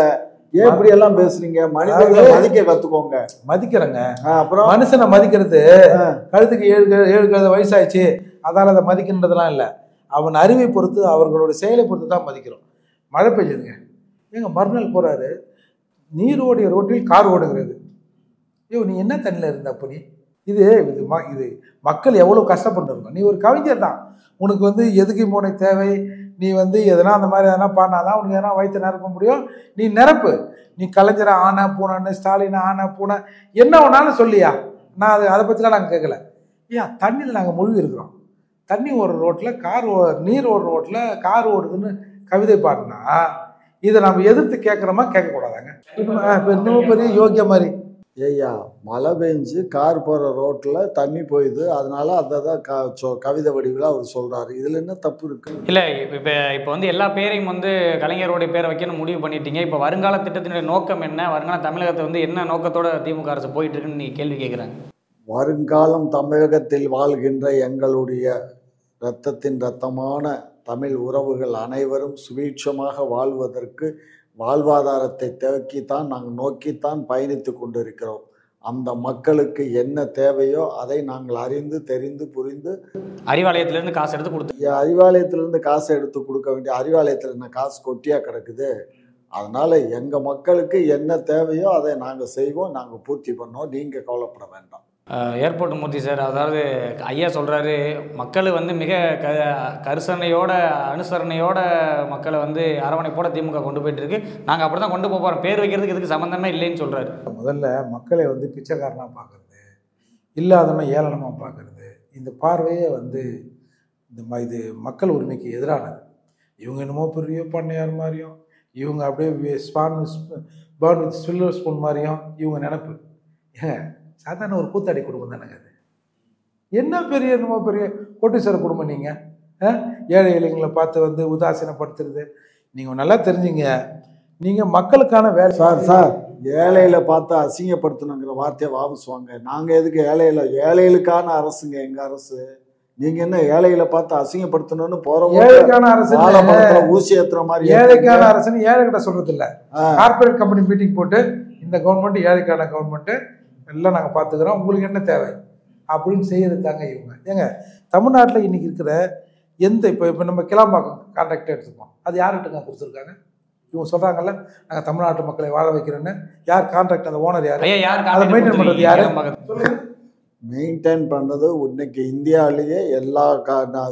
Speaker 2: ஏன் இப்படி எல்லாம் பேசுறீங்க? மனிதர்களை மதிக்க கத்துக்கோங்க.
Speaker 3: மதிக்கிறேங்க.
Speaker 2: அப்புறம்?
Speaker 3: மனுஷனை மதிக்கிறது. கழுத்துக்கு ஏழு ஏழு கழுத வயசாயிடுச்சு. அதால அதை மதிக்கின்றதெல்லாம் இல்லை. அவன் அறிவை பொறுத்து அவர்களோட செயலை பொறுத்து தான் மதிக்கிறோம். மழை பெய்யுதுங்க. ஏங்க மறுநாள் போறாரு. நீர் ஓடிய ரோட்டில் கார் ஓடுகிறது. ஐயோ நீ என்ன தண்ணியில் இருந்த அப்படி? இது இது ம இது மக்கள் எவ்வளோ கஷ்டப்பட்டுருக்கோம். நீ ஒரு கவிஞர் தான். உனக்கு வந்து எதுக்கு மூனை தேவை? நீ வந்து எதனா அந்த மாதிரி எதனா பாடினாதான் உனக்கு எதனா வயிற்று நிரப்ப முடியும். நீ நிரப்பு. நீ கலைஞரை ஆன பூனன்னு ஸ்டாலின் ஆன பூனை என்ன வேணாலும் சொல்லியா. நான் அது அதை பற்றிலாம் நாங்கள் கேட்கல ஏன்? தண்ணியில் நாங்கள் மூழ்கி இருக்கிறோம். தண்ணி ஓடுற ரோட்டில் கார் ஓ நீர் ஓடுற ரோட்டில் கார் ஓடுதுன்னு கவிதை பாடினா இதை நம்ம எதிர்த்து கேட்குறோமா கேட்கக்கூடாதாங்க? இப்போ இன்னும் பெரிய யோகிய மாதிரி.
Speaker 2: ஐயா மழை பெஞ்சு கார் போற ரோட்ல தண்ணி போயிடுது அதனால அதை தான் க சொ- கவிதை வடிவில் அவர் சொல்றாரு. இதுல என்ன தப்பு இருக்கு?
Speaker 1: இல்லை இப்போ இப்போ வந்து எல்லா பேரையும் வந்து கலைஞருடைய பேரை வைக்கணும் முடிவு பண்ணிட்டீங்க. இப்போ வருங்கால திட்டத்தினுடைய நோக்கம் என்ன? வருங்கால தமிழகத்தை வந்து என்ன நோக்கத்தோட திமுக அரசு போயிட்டு இருக்குன்னு நீ கேள்வி கேட்குறாங்க
Speaker 2: வருங்காலம் தமிழகத்தில் வாழ்கின்ற எங்களுடைய இரத்தத்தின் இரத்தமான தமிழ் உறவுகள் அனைவரும் சுபீட்சமாக வாழ்வதற்கு வாழ்வாதாரத்தை தேக்கித்தான் நாங்கள் நோக்கித்தான் பயணித்து கொண்டிருக்கிறோம். அந்த மக்களுக்கு என்ன தேவையோ அதை நாங்கள் அறிந்து தெரிந்து புரிந்து
Speaker 1: அறிவாலயத்திலேருந்து காசு எடுத்து கொடுத்து
Speaker 2: அறிவாலயத்திலிருந்து காசு எடுத்து கொடுக்க வேண்டிய அறிவாலயத்தில் என்ன காசு கொட்டியா கிடக்குது? அதனால எங்க மக்களுக்கு என்ன தேவையோ அதை நாங்கள் செய்வோம் நாங்கள் பூர்த்தி பண்ணோம். நீங்க கவலைப்பட வேண்டாம்.
Speaker 1: ஏர்போர்ட் மூர்த்தி சார் அதாவது ஐயா சொல்கிறாரு மக்கள் வந்து மிக க கரிசனையோட அனுசரணையோட மக்களை வந்து அரவணைப்போட திமுக கொண்டு போயிட்டுருக்கு. நாங்கள் அப்படி தான் கொண்டு போக போகிறோம் பேர் வைக்கிறதுக்கு இதுக்கு சம்மந்தமே இல்லைன்னு சொல்கிறாரு
Speaker 3: முதல்ல மக்களை வந்து பிச்சைக்காரனாக பார்க்குறது இல்லாதவன் ஏளனமாக பார்க்குறது இந்த பார்வையே வந்து இந்த ம இது மக்கள் உரிமைக்கு எதிரானது. இவங்க என்னமோ பெரிய பண்ணையார் மாதிரியும் இவங்க அப்படியே ஸ்பான் பேர்ன் வித் ஸ்பில்லர் ஸ்பூன் மாதிரியும் இவங்க நினப்பு. ஏங்க சாதாரண ஒரு கூத்தாடி குடும்பம் தானேங்க அது. என்ன பெரிய என்னமோ பெரிய கோட்டீஸ்வர குடும்பம் நீங்கள் ஏழை எளிங்களை பார்த்து வந்து உதாசீனப்படுத்துறது. நீங்கள் நல்லா தெரிஞ்சுங்க. நீங்கள் மக்களுக்கான வேலை
Speaker 2: சார் சார் ஏழையில பார்த்து அசிங்கப்படுத்தணுங்கிற வார்த்தையை வாபசுவாங்க நாங்க எதுக்கு ஏழையில ஏழைகளுக்கான அரசுங்க எங்க அரசு. நீங்க என்ன ஏழையில பார்த்து அசிங்கப்படுத்தணும்னு போறவங்க
Speaker 3: ஏழைக்கான அரசு
Speaker 2: ஊசி ஏத்துற மாதிரி
Speaker 3: ஏழைக்கான அரசுன்னு ஏழைகிட்ட சொல்றது இல்ல
Speaker 2: ஆ.
Speaker 3: கார்ப்பரேட் கம்பெனி மீட்டிங் போட்டு இந்த கவர்மெண்ட் ஏழைக்கான கவர்மெண்ட் எல்லாம் நாங்கள் பார்த்துக்கிறோம். உங்களுக்கு என்ன தேவை? அப்படின்னு செய்யறது தாங்க இவங்க. ஏங்க தமிழ்நாட்டில் இன்னைக்கு இருக்கிற எந்த இப்போ இப்போ நம்ம கிளாம்பாக்கம் கான்ட்ராக்ட் எடுத்துப்போம். அது யார்கிட்டங்க கொடுத்துருக்காங்க? இவங்க சொல்கிறாங்கல்ல நாங்கள் தமிழ்நாட்டு மக்களை வாழ வைக்கிறோன்னு. யார் கான்ட்ராக்ட் அந்த ஓனர் யார்?
Speaker 1: யார்
Speaker 3: அதை maintain பண்றது யாரு?
Speaker 1: சொல்லுங்க.
Speaker 2: மெயின்டைன் பண்ணது இன்னைக்கு இந்தியாவிலேயே எல்லா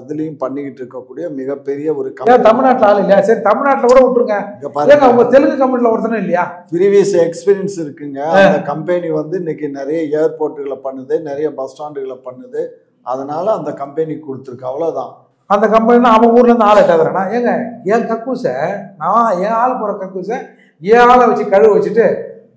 Speaker 2: இதுலயும் பண்ணிக்கிட்டு இருக்கக்கூடிய மிகப்பெரிய ஒரு
Speaker 3: ஏன் தமிழ்நாட்டில் ஆள் இல்லையா? சரி தமிழ்நாட்டில் கூட விட்டுருங்க.
Speaker 2: இங்க பாருங்க.
Speaker 3: உங்க தெலுங்கு கம்பெனியில் ஒருத்தனும் இல்லையா?
Speaker 2: ப்ரீவியஸ் எக்ஸ்பீரியன்ஸ் இருக்குங்க. அந்த கம்பெனி வந்து இன்னைக்கு நிறைய ஏர்போர்ட்டுகளை பண்ணுது நிறைய பஸ் ஸ்டாண்டுகளை பண்ணுது. அதனால அந்த கம்பெனி கொடுத்துருக்கு. அவ்வளவுதான்.
Speaker 3: அந்த கம்பெனினா அவன் ஊர்ல இருந்து ஆள் எட்டாதுறேன்னா ஏங்க என் கக்கூசை நான் என் ஆள் போற கக்கூசை என் ஆளை வச்சு கழுவு வச்சுட்டு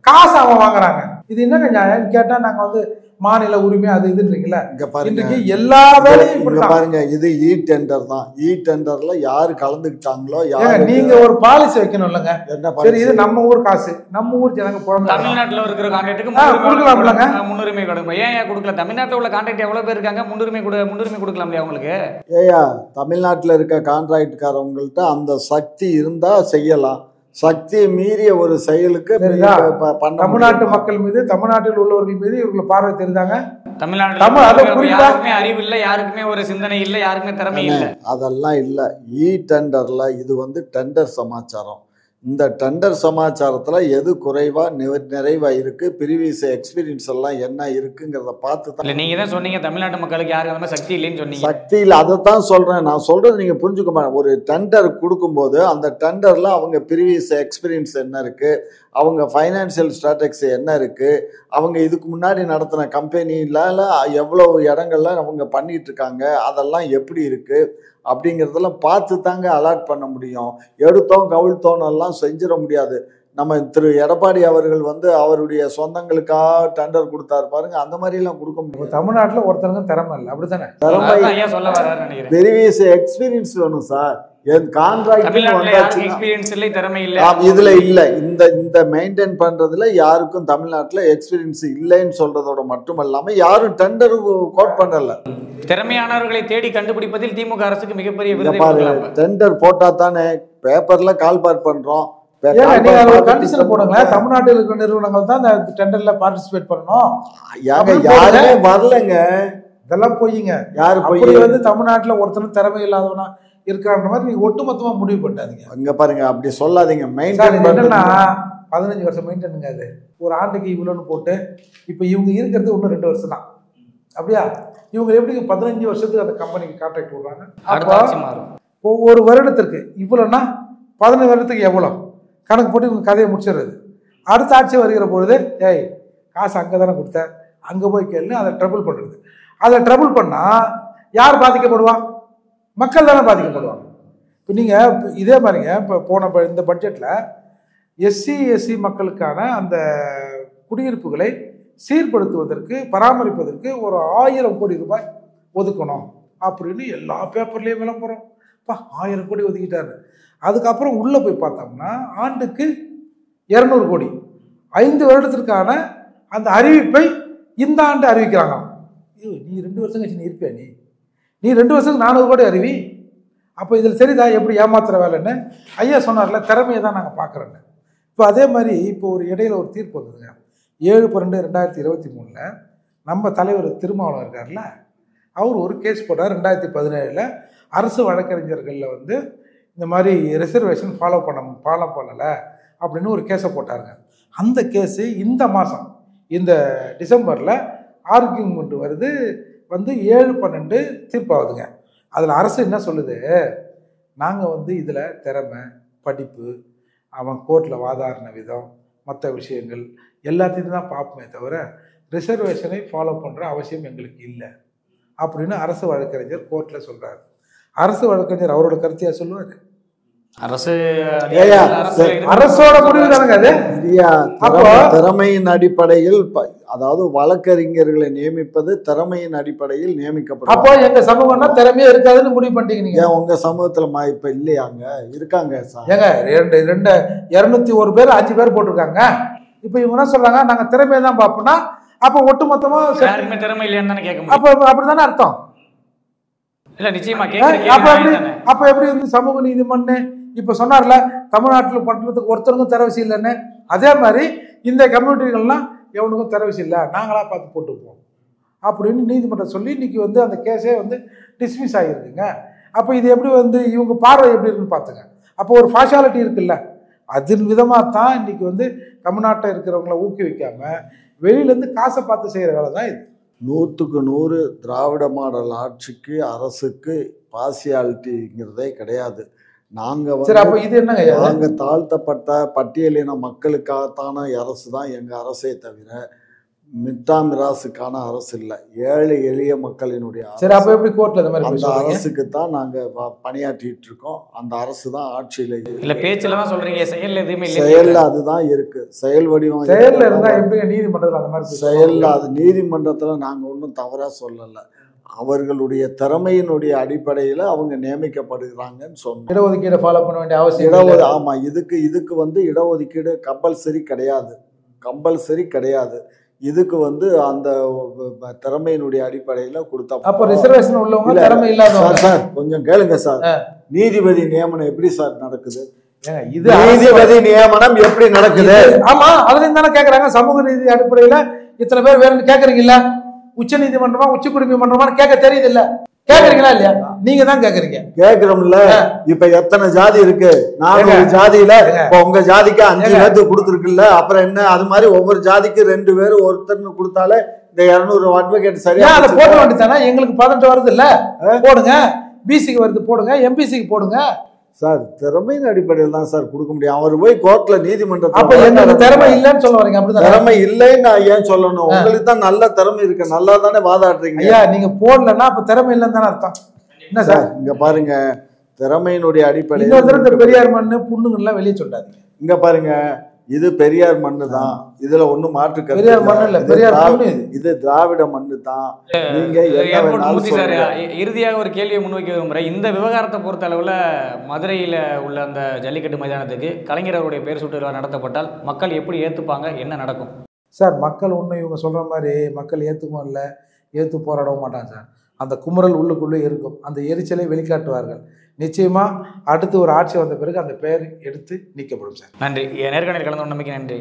Speaker 3: காசு அவன் வாங்குறாங்க. இது என்னங்க நியாயம்? கேட்டா நாங்க வந்து மாநில உரிமை அது இதுன்றீங்களா
Speaker 2: இங்க பாருங்க.
Speaker 3: இன்றைக்கு எல்லா வேலையும்
Speaker 2: பாருங்க இது இ டெண்டர் தான். இ டெண்டர்ல யாரு கலந்துக்கிட்டாங்களோ யாரு
Speaker 3: நீங்க ஒரு பாலிசி வைக்கணும் இல்லைங்க
Speaker 2: என்ன
Speaker 3: சரி இது நம்ம ஊர் காசு. நம்ம ஊர் ஜனங்க புலம்பு
Speaker 1: தமிழ்நாட்டுல இருக்கிற முன்னுரிமை
Speaker 3: கொடுக்கலாம்லங்க.
Speaker 1: கொடுக்கணும். முன்னுரிமை கொடுக்கணும் ஏன் ஏன் கொடுக்கல? தமிழ்நாட்டுல உள்ள கான்ட்ராக்ட் எவ்வளவு பேர் இருக்காங்க? முன்னுரிமை கொடு முன்னுரிமை கொடுக்கலாம் இல்லையா அவங்களுக்கு
Speaker 2: ஏயா தமிழ்நாட்டில் இருக்க கான்ட்ராக்ட்காரவங்கள்ட்ட அந்த சக்தி இருந்தா செய்யலாம். சக்தியை மீறிய ஒரு செயலுக்கு
Speaker 3: தமிழ்நாட்டு? மக்கள் மீது தமிழ்நாட்டில் உள்ளவர்கள் மீது இவங்களை பார்வை தெரிந்தாங்க.
Speaker 1: தமிழ்நாட்டுல
Speaker 3: தமிழ் அதை
Speaker 1: இருக்கிற
Speaker 3: குறிப்பா-
Speaker 1: யாருக்குமே அறிவு இல்ல யாருக்குமே ஒரு சிந்தனை இல்ல யாருக்குமே திறமை இல்ல.
Speaker 2: அதெல்லாம் இல்லை. இ டெண்டர்ல இது வந்து டெண்டர் சமாச்சாரம். இந்த டெண்டர் சமாச்சாரத்துல எது குறைவா நிறை- நிறைவா இருக்கு ப்ரீவியஸ் எக்ஸ்பீரியன்ஸ் எல்லாம் என்ன இருக்குங்கிறத பார்த்து தான்
Speaker 1: இல்ல நீங்க தான் சொன்னீங்க தமிழ்நாட்டு மக்களுக்கு யாருக்கு அந்த சக்தி இல்லைன்னு சொன்னீங்க.
Speaker 2: சக்தியில் அதைத்தான் சொல்றேன். நான் சொல்றது நீங்க புரிஞ்சுக்க மாட்டேன் ஒரு டெண்டர் கொடுக்கும்போது அந்த டெண்டர்ல அவங்க ப்ரீவியஸ் எக்ஸ்பீரியன்ஸ் என்ன இருக்கு அவங்க ஃபைனான்சியல் ஸ்ட்ராட்டஜி என்ன இருக்கு? அவங்க இதுக்கு முன்னாடி நடத்தின கம்பெனில எவ்வளவு இடங்கள்ல அவங்க பண்ணிட்டு இருக்காங்க? அதெல்லாம் எப்படி இருக்கு? அப்படிங்கிறதெல்லாம் பார்த்து தாங்க அலாட் பண்ண முடியும். எடுத்தோம் கவிழ்த்தோம் எல்லாம் செஞ்சிட முடியாது. நம்ம திரு எடப்பாடி அவர்கள் வந்து அவருடைய சொந்தங்களுக்காக டெண்டர் கொடுத்தாரு பாருங்க. அந்த மாதிரி எல்லாம் கொடுக்க முடியும்
Speaker 3: தமிழ்நாட்டுல ஒருத்தருக்கும் திறமை இல்லை. அப்படித்தானே?
Speaker 2: திறமை பெரிவியஸ் எக்ஸ்பீரியன்ஸ் வேணும் சார். என் கான்ட்ராக்ட் இதுல இல்ல. இந்த இந்த மெயின்டைன் பண்றதுல யாருக்கும் தமிழ்நாட்டுல எக்ஸ்பீரியன்ஸ் இல்லைன்னு சொல்றதோட மட்டும் இல்லாம யாரும் டெண்டர் கோட் பண்ணல.
Speaker 1: திறமையானவர்களை தேடி கண்டுபிடிப்பதில் திமுக அரசுக்கு மிகப்பெரிய
Speaker 2: டெண்டர் போட்டா தானே பேப்பர்ல கால் பார் பண்றோம்.
Speaker 3: கண்டிஷன் போடுங்க தமிழ்நாட்டில் இருக்கிற நிறுவனங்கள் தான் இந்த டெண்டர்ல பார்ட்டிசிபேட் பண்ணணும்.
Speaker 2: யாருமே வரலங்க.
Speaker 3: இதெல்லாம் பொய்யுங்க
Speaker 2: யாரு போய்
Speaker 3: வந்து தமிழ்நாட்டுல ஒருத்தனும் திறமை இல்லாதவனா? இருக்கான்ற மாதிரி நீங்க ஒட்டுமொத்தமா முடிவு பண்ணாதீங்க
Speaker 2: இங்க பாருங்க அப்படி சொல்லாதீங்க. மெயின்டைன்
Speaker 3: என்னன்னா பதினஞ்சு வருஷம் மெயின்டைனுங்க அது. ஒரு ஆண்டுக்கு இவ்வளோன்னு போட்டு இப்போ இவங்க இருக்கிறது இன்னும் ரெண்டு வருஷம் தான். அப்படியா? இவங்க எப்படி பதினஞ்சு வருஷத்துக்கு அந்த கம்பெனிக்கு கான்ட்ராக்ட் விடுறாங்க?
Speaker 1: அடுத்த
Speaker 3: அப்போ
Speaker 1: ஆட்சி மாறும்.
Speaker 3: ஒவ்வொரு வருடத்திற்கு இவ்வளோன்னா பதினஞ்சு வருடத்துக்கு எவ்வளோ கணக்கு போட்டு இவங்க கதையை முடிச்சிடுறது. அடுத்த ஆட்சி வருகிற பொழுது ஏய் காசு அங்கே தானே கொடுத்த? அங்கே போய் கேளு அதை ட்ரபிள் பண்ணுறது அதை ட்ரபிள் பண்ணால் யார் பாதிக்கப்படுவா? மக்கள் தானே பாதிக்கப்படுவாங்க. இப்போ நீங்கள் இதே மாதிரிங்க இப்போ போன ப- இந்த பட்ஜெட்டில் எஸ்சி எஸ்சி மக்களுக்கான அந்த குடியிருப்புகளை சீர்படுத்துவதற்கு பராமரிப்பதற்கு ஒரு ஆயிரம் கோடி ரூபாய் ஒதுக்கணும் அப்படின்னு எல்லா பேப்பர்லேயும் விளம்பரம். பா ஆயிரம் கோடி ஒதுக்கிட்டாரு. அதுக்கப்புறம் உள்ளே போய் பார்த்தோம்னா ஆண்டுக்கு இரநூறு கோடி. ஐந்து வருடத்திற்கான அந்த அறிவிப்பை இந்த ஆண்டு அறிவிக்கிறாங்க ஐயோ, நீ ரெண்டு வருஷம் கழிச்சு நீ இருப்பியா நீ? நீ ரெண்டு வருஷத்துக்கு நானூறு கோடி அறிவி. அப்போ இதில் சரிதா? எப்படி ஏமாத்துகிற வேலைன்னு ஐயா சொன்னார்ல திறமையை தான் நாங்கள் பார்க்குறோன்னு. இப்போ அதே மாதிரி இப்போ ஒரு இடையில ஒரு தீர்ப்பு வந்ததுங்க. ஏழு பன்னெண்டு ரெண்டாயிரத்தி இருபத்தி மூணில் நம்ம தலைவர் திருமாவளம் இருக்கார்ல அவர் ஒரு கேஸ் போட்டார் ரெண்டாயிரத்தி பதினேழில். அரசு வழக்கறிஞர்களில் வந்து இந்த மாதிரி ரிசர்வேஷன் ஃபாலோ பண்ண ஃபாலோ பண்ணலை அப்படின்னு ஒரு கேஸை போட்டாருங்க. அந்த கேஸு இந்த மாதம் இந்த டிசம்பரில் ஆர்கியூமெண்ட் வருது வந்து ஏழு பன்னெண்டு தீர்ப்பாகுதுங்க. அதில் அரசு என்ன சொல்லுது? நாங்கள் வந்து இதில் திறமை படிப்பு அவன் கோர்ட்டில் வாதாடின விதம் மற்ற விஷயங்கள் எல்லாத்தையும் தான் பார்ப்போமே தவிர ரிசர்வேஷனை ஃபாலோ பண்ணுற அவசியம் எங்களுக்கு இல்லை அப்படின்னு அரசு வழக்கறிஞர் கோர்ட்டில் சொல்கிறார் அரசு வழக்கறிஞர் அவரோட கருத்தியாக சொல்லுவார்? அரசோட முடிவு தானங்க அது அப்போ-
Speaker 2: திறமையின் அடிப்படையில் அதாவது வழக்கறிஞர்களை நியமிப்பது திறமையின் அடிப்படையில்
Speaker 3: அப்போ
Speaker 2: நியமிக்கப்படும்
Speaker 3: எங்க சமூகம்னா திறமையே இருக்காதுன்னு முடிவு பண்ணிட்டீங்க நீங்க.
Speaker 2: உங்க சமூகத்துல மா இப்ப இல்லையாங்க? இருக்காங்க சார்.
Speaker 3: ஏங்க ரெண்டு ரெண்டு இரநூத்தி ஒரு பேர் அஞ்சு பேர் போட்டிருக்காங்க. இப்போ இவங்க என்ன சொல்றாங்க? நாங்க திறமையை தான் பார்ப்போம்னா அப்போ ஒட்டுமொத்தமா
Speaker 1: யாருக்குமே திறமை இல்லையான்னு தானே கேட்க
Speaker 3: அப்போ அப்படிதானே அர்த்தம்?
Speaker 1: இல்ல நிச்சயமா
Speaker 3: அப்ப எப்படி அப்ப எப்படி வந்து சமூக நீதிமன்னு இப்போ சொன்னார்ல தமிழ்நாட்டில் பண்றதுக்கு ஒருத்தருக்கும் திறவசி இல்லைன்னு. அதே மாதிரி இந்த கம்யூனிட்டிகள்லாம் எவனுக்கும் திறவசி இல்லை. நாங்களாக பார்த்து போட்டுப்போம் அப்படின்னு நீதிமன்றம் சொல்லி இன்றைக்கி வந்து அந்த கேஸே வந்து டிஸ்மிஸ் ஆகிருக்குங்க அப்போ இது எப்படி வந்து இவங்க பார்வை எப்படி இருக்குன்னு பார்த்துங்க. அப்போ ஒரு ஃபாஷாலிட்டி இருக்குல்ல. அதன் விதமாக தான் இன்னைக்கு வந்து தமிழ்நாட்டில் இருக்கிறவங்கள ஊக்குவிக்காம வெளியிலேருந்து காசை பார்த்து செய்கிற வேலை தான் இது.
Speaker 2: நூற்றுக்கு நூறு திராவிட மாடல் ஆட்சிக்கு அரசுக்கு பாசியாலிட்டிங்கிறதே கிடையாது. நாங்க
Speaker 3: சரி
Speaker 2: வந்து
Speaker 3: அப்போ இது என்னங்க ஐயா?
Speaker 2: நாங்க தாழ்த்தப்பட்ட பட்டியலின மக்களுக்காகத்தான அரசு தான் எங்க அரசே தவிர மிட்டா மிராசுக்கான அரசு இல்லை ஏழை எளிய மக்களினுடைய
Speaker 3: சரி. அப்போ எப்படி கோர்ட்டில் இந்த மாதிரி
Speaker 2: அந்த? அரசுக்கு தான் நாங்க வ- பணியாற்றிட்டு இருக்கோம் அந்த அரசு தான் ஆட்சியில.
Speaker 1: இல்ல பேச்சுல தான் சொல்றீங்க செயல் எதுவுமே
Speaker 2: செயல்ல
Speaker 1: இல்லை
Speaker 2: அதுதான் இருக்கு செயல் வடிவம்
Speaker 3: செயல்ல இருந்தா எப்படிங்க நீதிமன்றத்தில் அந்த மாதிரி
Speaker 2: செயல்ல அது நீதிமன்றத்துல நாங்க ஒன்றும் தவறா சொல்லல அவர்களுடைய திறமையினுடைய அடிப்படையில அவங்க நியமிக்கப்படுகிறாங்கன்னு சொன்னோம்.
Speaker 3: இடஒதுக்கீடு ஃபாலோ பண்ண வேண்டிய அவசியம்
Speaker 2: இடஒது
Speaker 3: இல்லை.
Speaker 2: ஆமா இதுக்கு இதுக்கு வந்து இடஒதுக்கீடு கம்பல்சரி கிடையாது. கம்பல்சரி கிடையாது. இதுக்கு வந்து அந்த திறமையினுடைய அடிப்படையில கொடுத்தா
Speaker 3: அப்போ ரிசர்வேஷன் உள்ளவங்க திறமை இல்லாதவங்க.
Speaker 2: சார் கொஞ்சம் கேளுங்க சார். நீதிபதி நியமனம் எப்படி சார் நடக்குது?
Speaker 3: இது
Speaker 2: நீதிபதி நியமனம் எப்படி நடக்குது?
Speaker 3: ஆமா அதுல தானே கேக்குறாங்க. சமூக நீதி அடிப்படையில இத்தனை பேர் வேணும்னு கேக்குறீங்கல்ல? உச்ச நீதிமன்றமா உச்ச குடிநீதிமன்றமா கேட்க தெரியுது இல்ல கேக்குறீங்களா இல்லையா நீங்க தான் கேக்குறீங்க
Speaker 2: கேக்குறோம்ல இப்ப எத்தனை ஜாதி இருக்கு? நானூறு ஜாதியில உங்க ஜாதிக்கு அஞ்சு. பேர்த்து கொடுத்துருக்குல்ல அப்புறம் என்ன? அது மாதிரி ஒவ்வொரு ஜாதிக்கு ரெண்டு பேர் ஒருத்தர்னு கொடுத்தாலே இந்த இருநூறு அட்வொகேட் சரியா
Speaker 3: அதை போட வேண்டியதானே எங்களுக்கு பதினெட்டு வருது இல்ல போடுங்க. பிசிக்கு வருது போடுங்க. எம்பிசிக்கு போடுங்க.
Speaker 2: சார் திறமையின் அடிப்படையில் தான் சார் கொடுக்க முடியும். அவர் போய் கோர்ட்ல
Speaker 3: அப்ப
Speaker 2: நீதிமன்றத்துல
Speaker 3: எங்களுக்கு திறமை இல்லைன்னு சொல்ல வரீங்க? அப்படிதானே?
Speaker 2: திறமை இல்லைன்னு நான் ஏன் சொல்லணும்? உங்களுக்கு தான் நல்ல திறமை இருக்கு. நல்லா தானே வாதாடுறீங்க.
Speaker 3: ஐயா நீங்க போடலன்னா அப்ப திறமை இல்லைன்னு தானே அர்த்தம். என்ன சார்?
Speaker 2: இங்க பாருங்க. திறமையினுடைய அடிப்படையில்
Speaker 3: பெரியார் மண்ணு புண்ணுங்கள்லாம் வெளியே சொல்லாதீங்க.
Speaker 2: இங்க பாருங்க. இது பெரியார் மண்ணு தான் இதுல ஒண்ணும் மாற்று கருத்து
Speaker 3: பெரியார்
Speaker 2: இல்ல.
Speaker 3: மண்ணு இல்ல பெரியார் இது.
Speaker 2: திராவிட மண்ணு தான் நீங்க
Speaker 1: இறுதியாக ஒரு கேள்வியை முன்வைக்க விரும்புகிறேன் இந்த விவகாரத்தை பொறுத்த அளவில் மதுரையில் உள்ள அந்த ஜல்லிக்கட்டு மைதானத்துக்கு கலைஞர் அவருடைய பேர் சுட்டு விழா நடத்தப்பட்டால் மக்கள் எப்படி ஏற்றுப்பாங்க என்ன நடக்கும்?
Speaker 3: சார் மக்கள் ஒன்றும் இவங்க சொல்கிற மாதிரி மக்கள் ஏற்றுக்கவும் இல்லை ஏற்று போராடவும் மாட்டாங்க சார். அந்த குமுறல் உள்ளுக்குள்ளே இருக்கும். அந்த எரிச்சலை வெளிக்காட்டுவார்கள். நிச்சயமாக அடுத்து ஒரு ஆட்சி வந்த பிறகு அந்த பெயர் எடுத்து நீக்கப்படும் சார்.
Speaker 1: நன்றி. நேர்காணல் கலந்து நம்பிக்கை நன்றி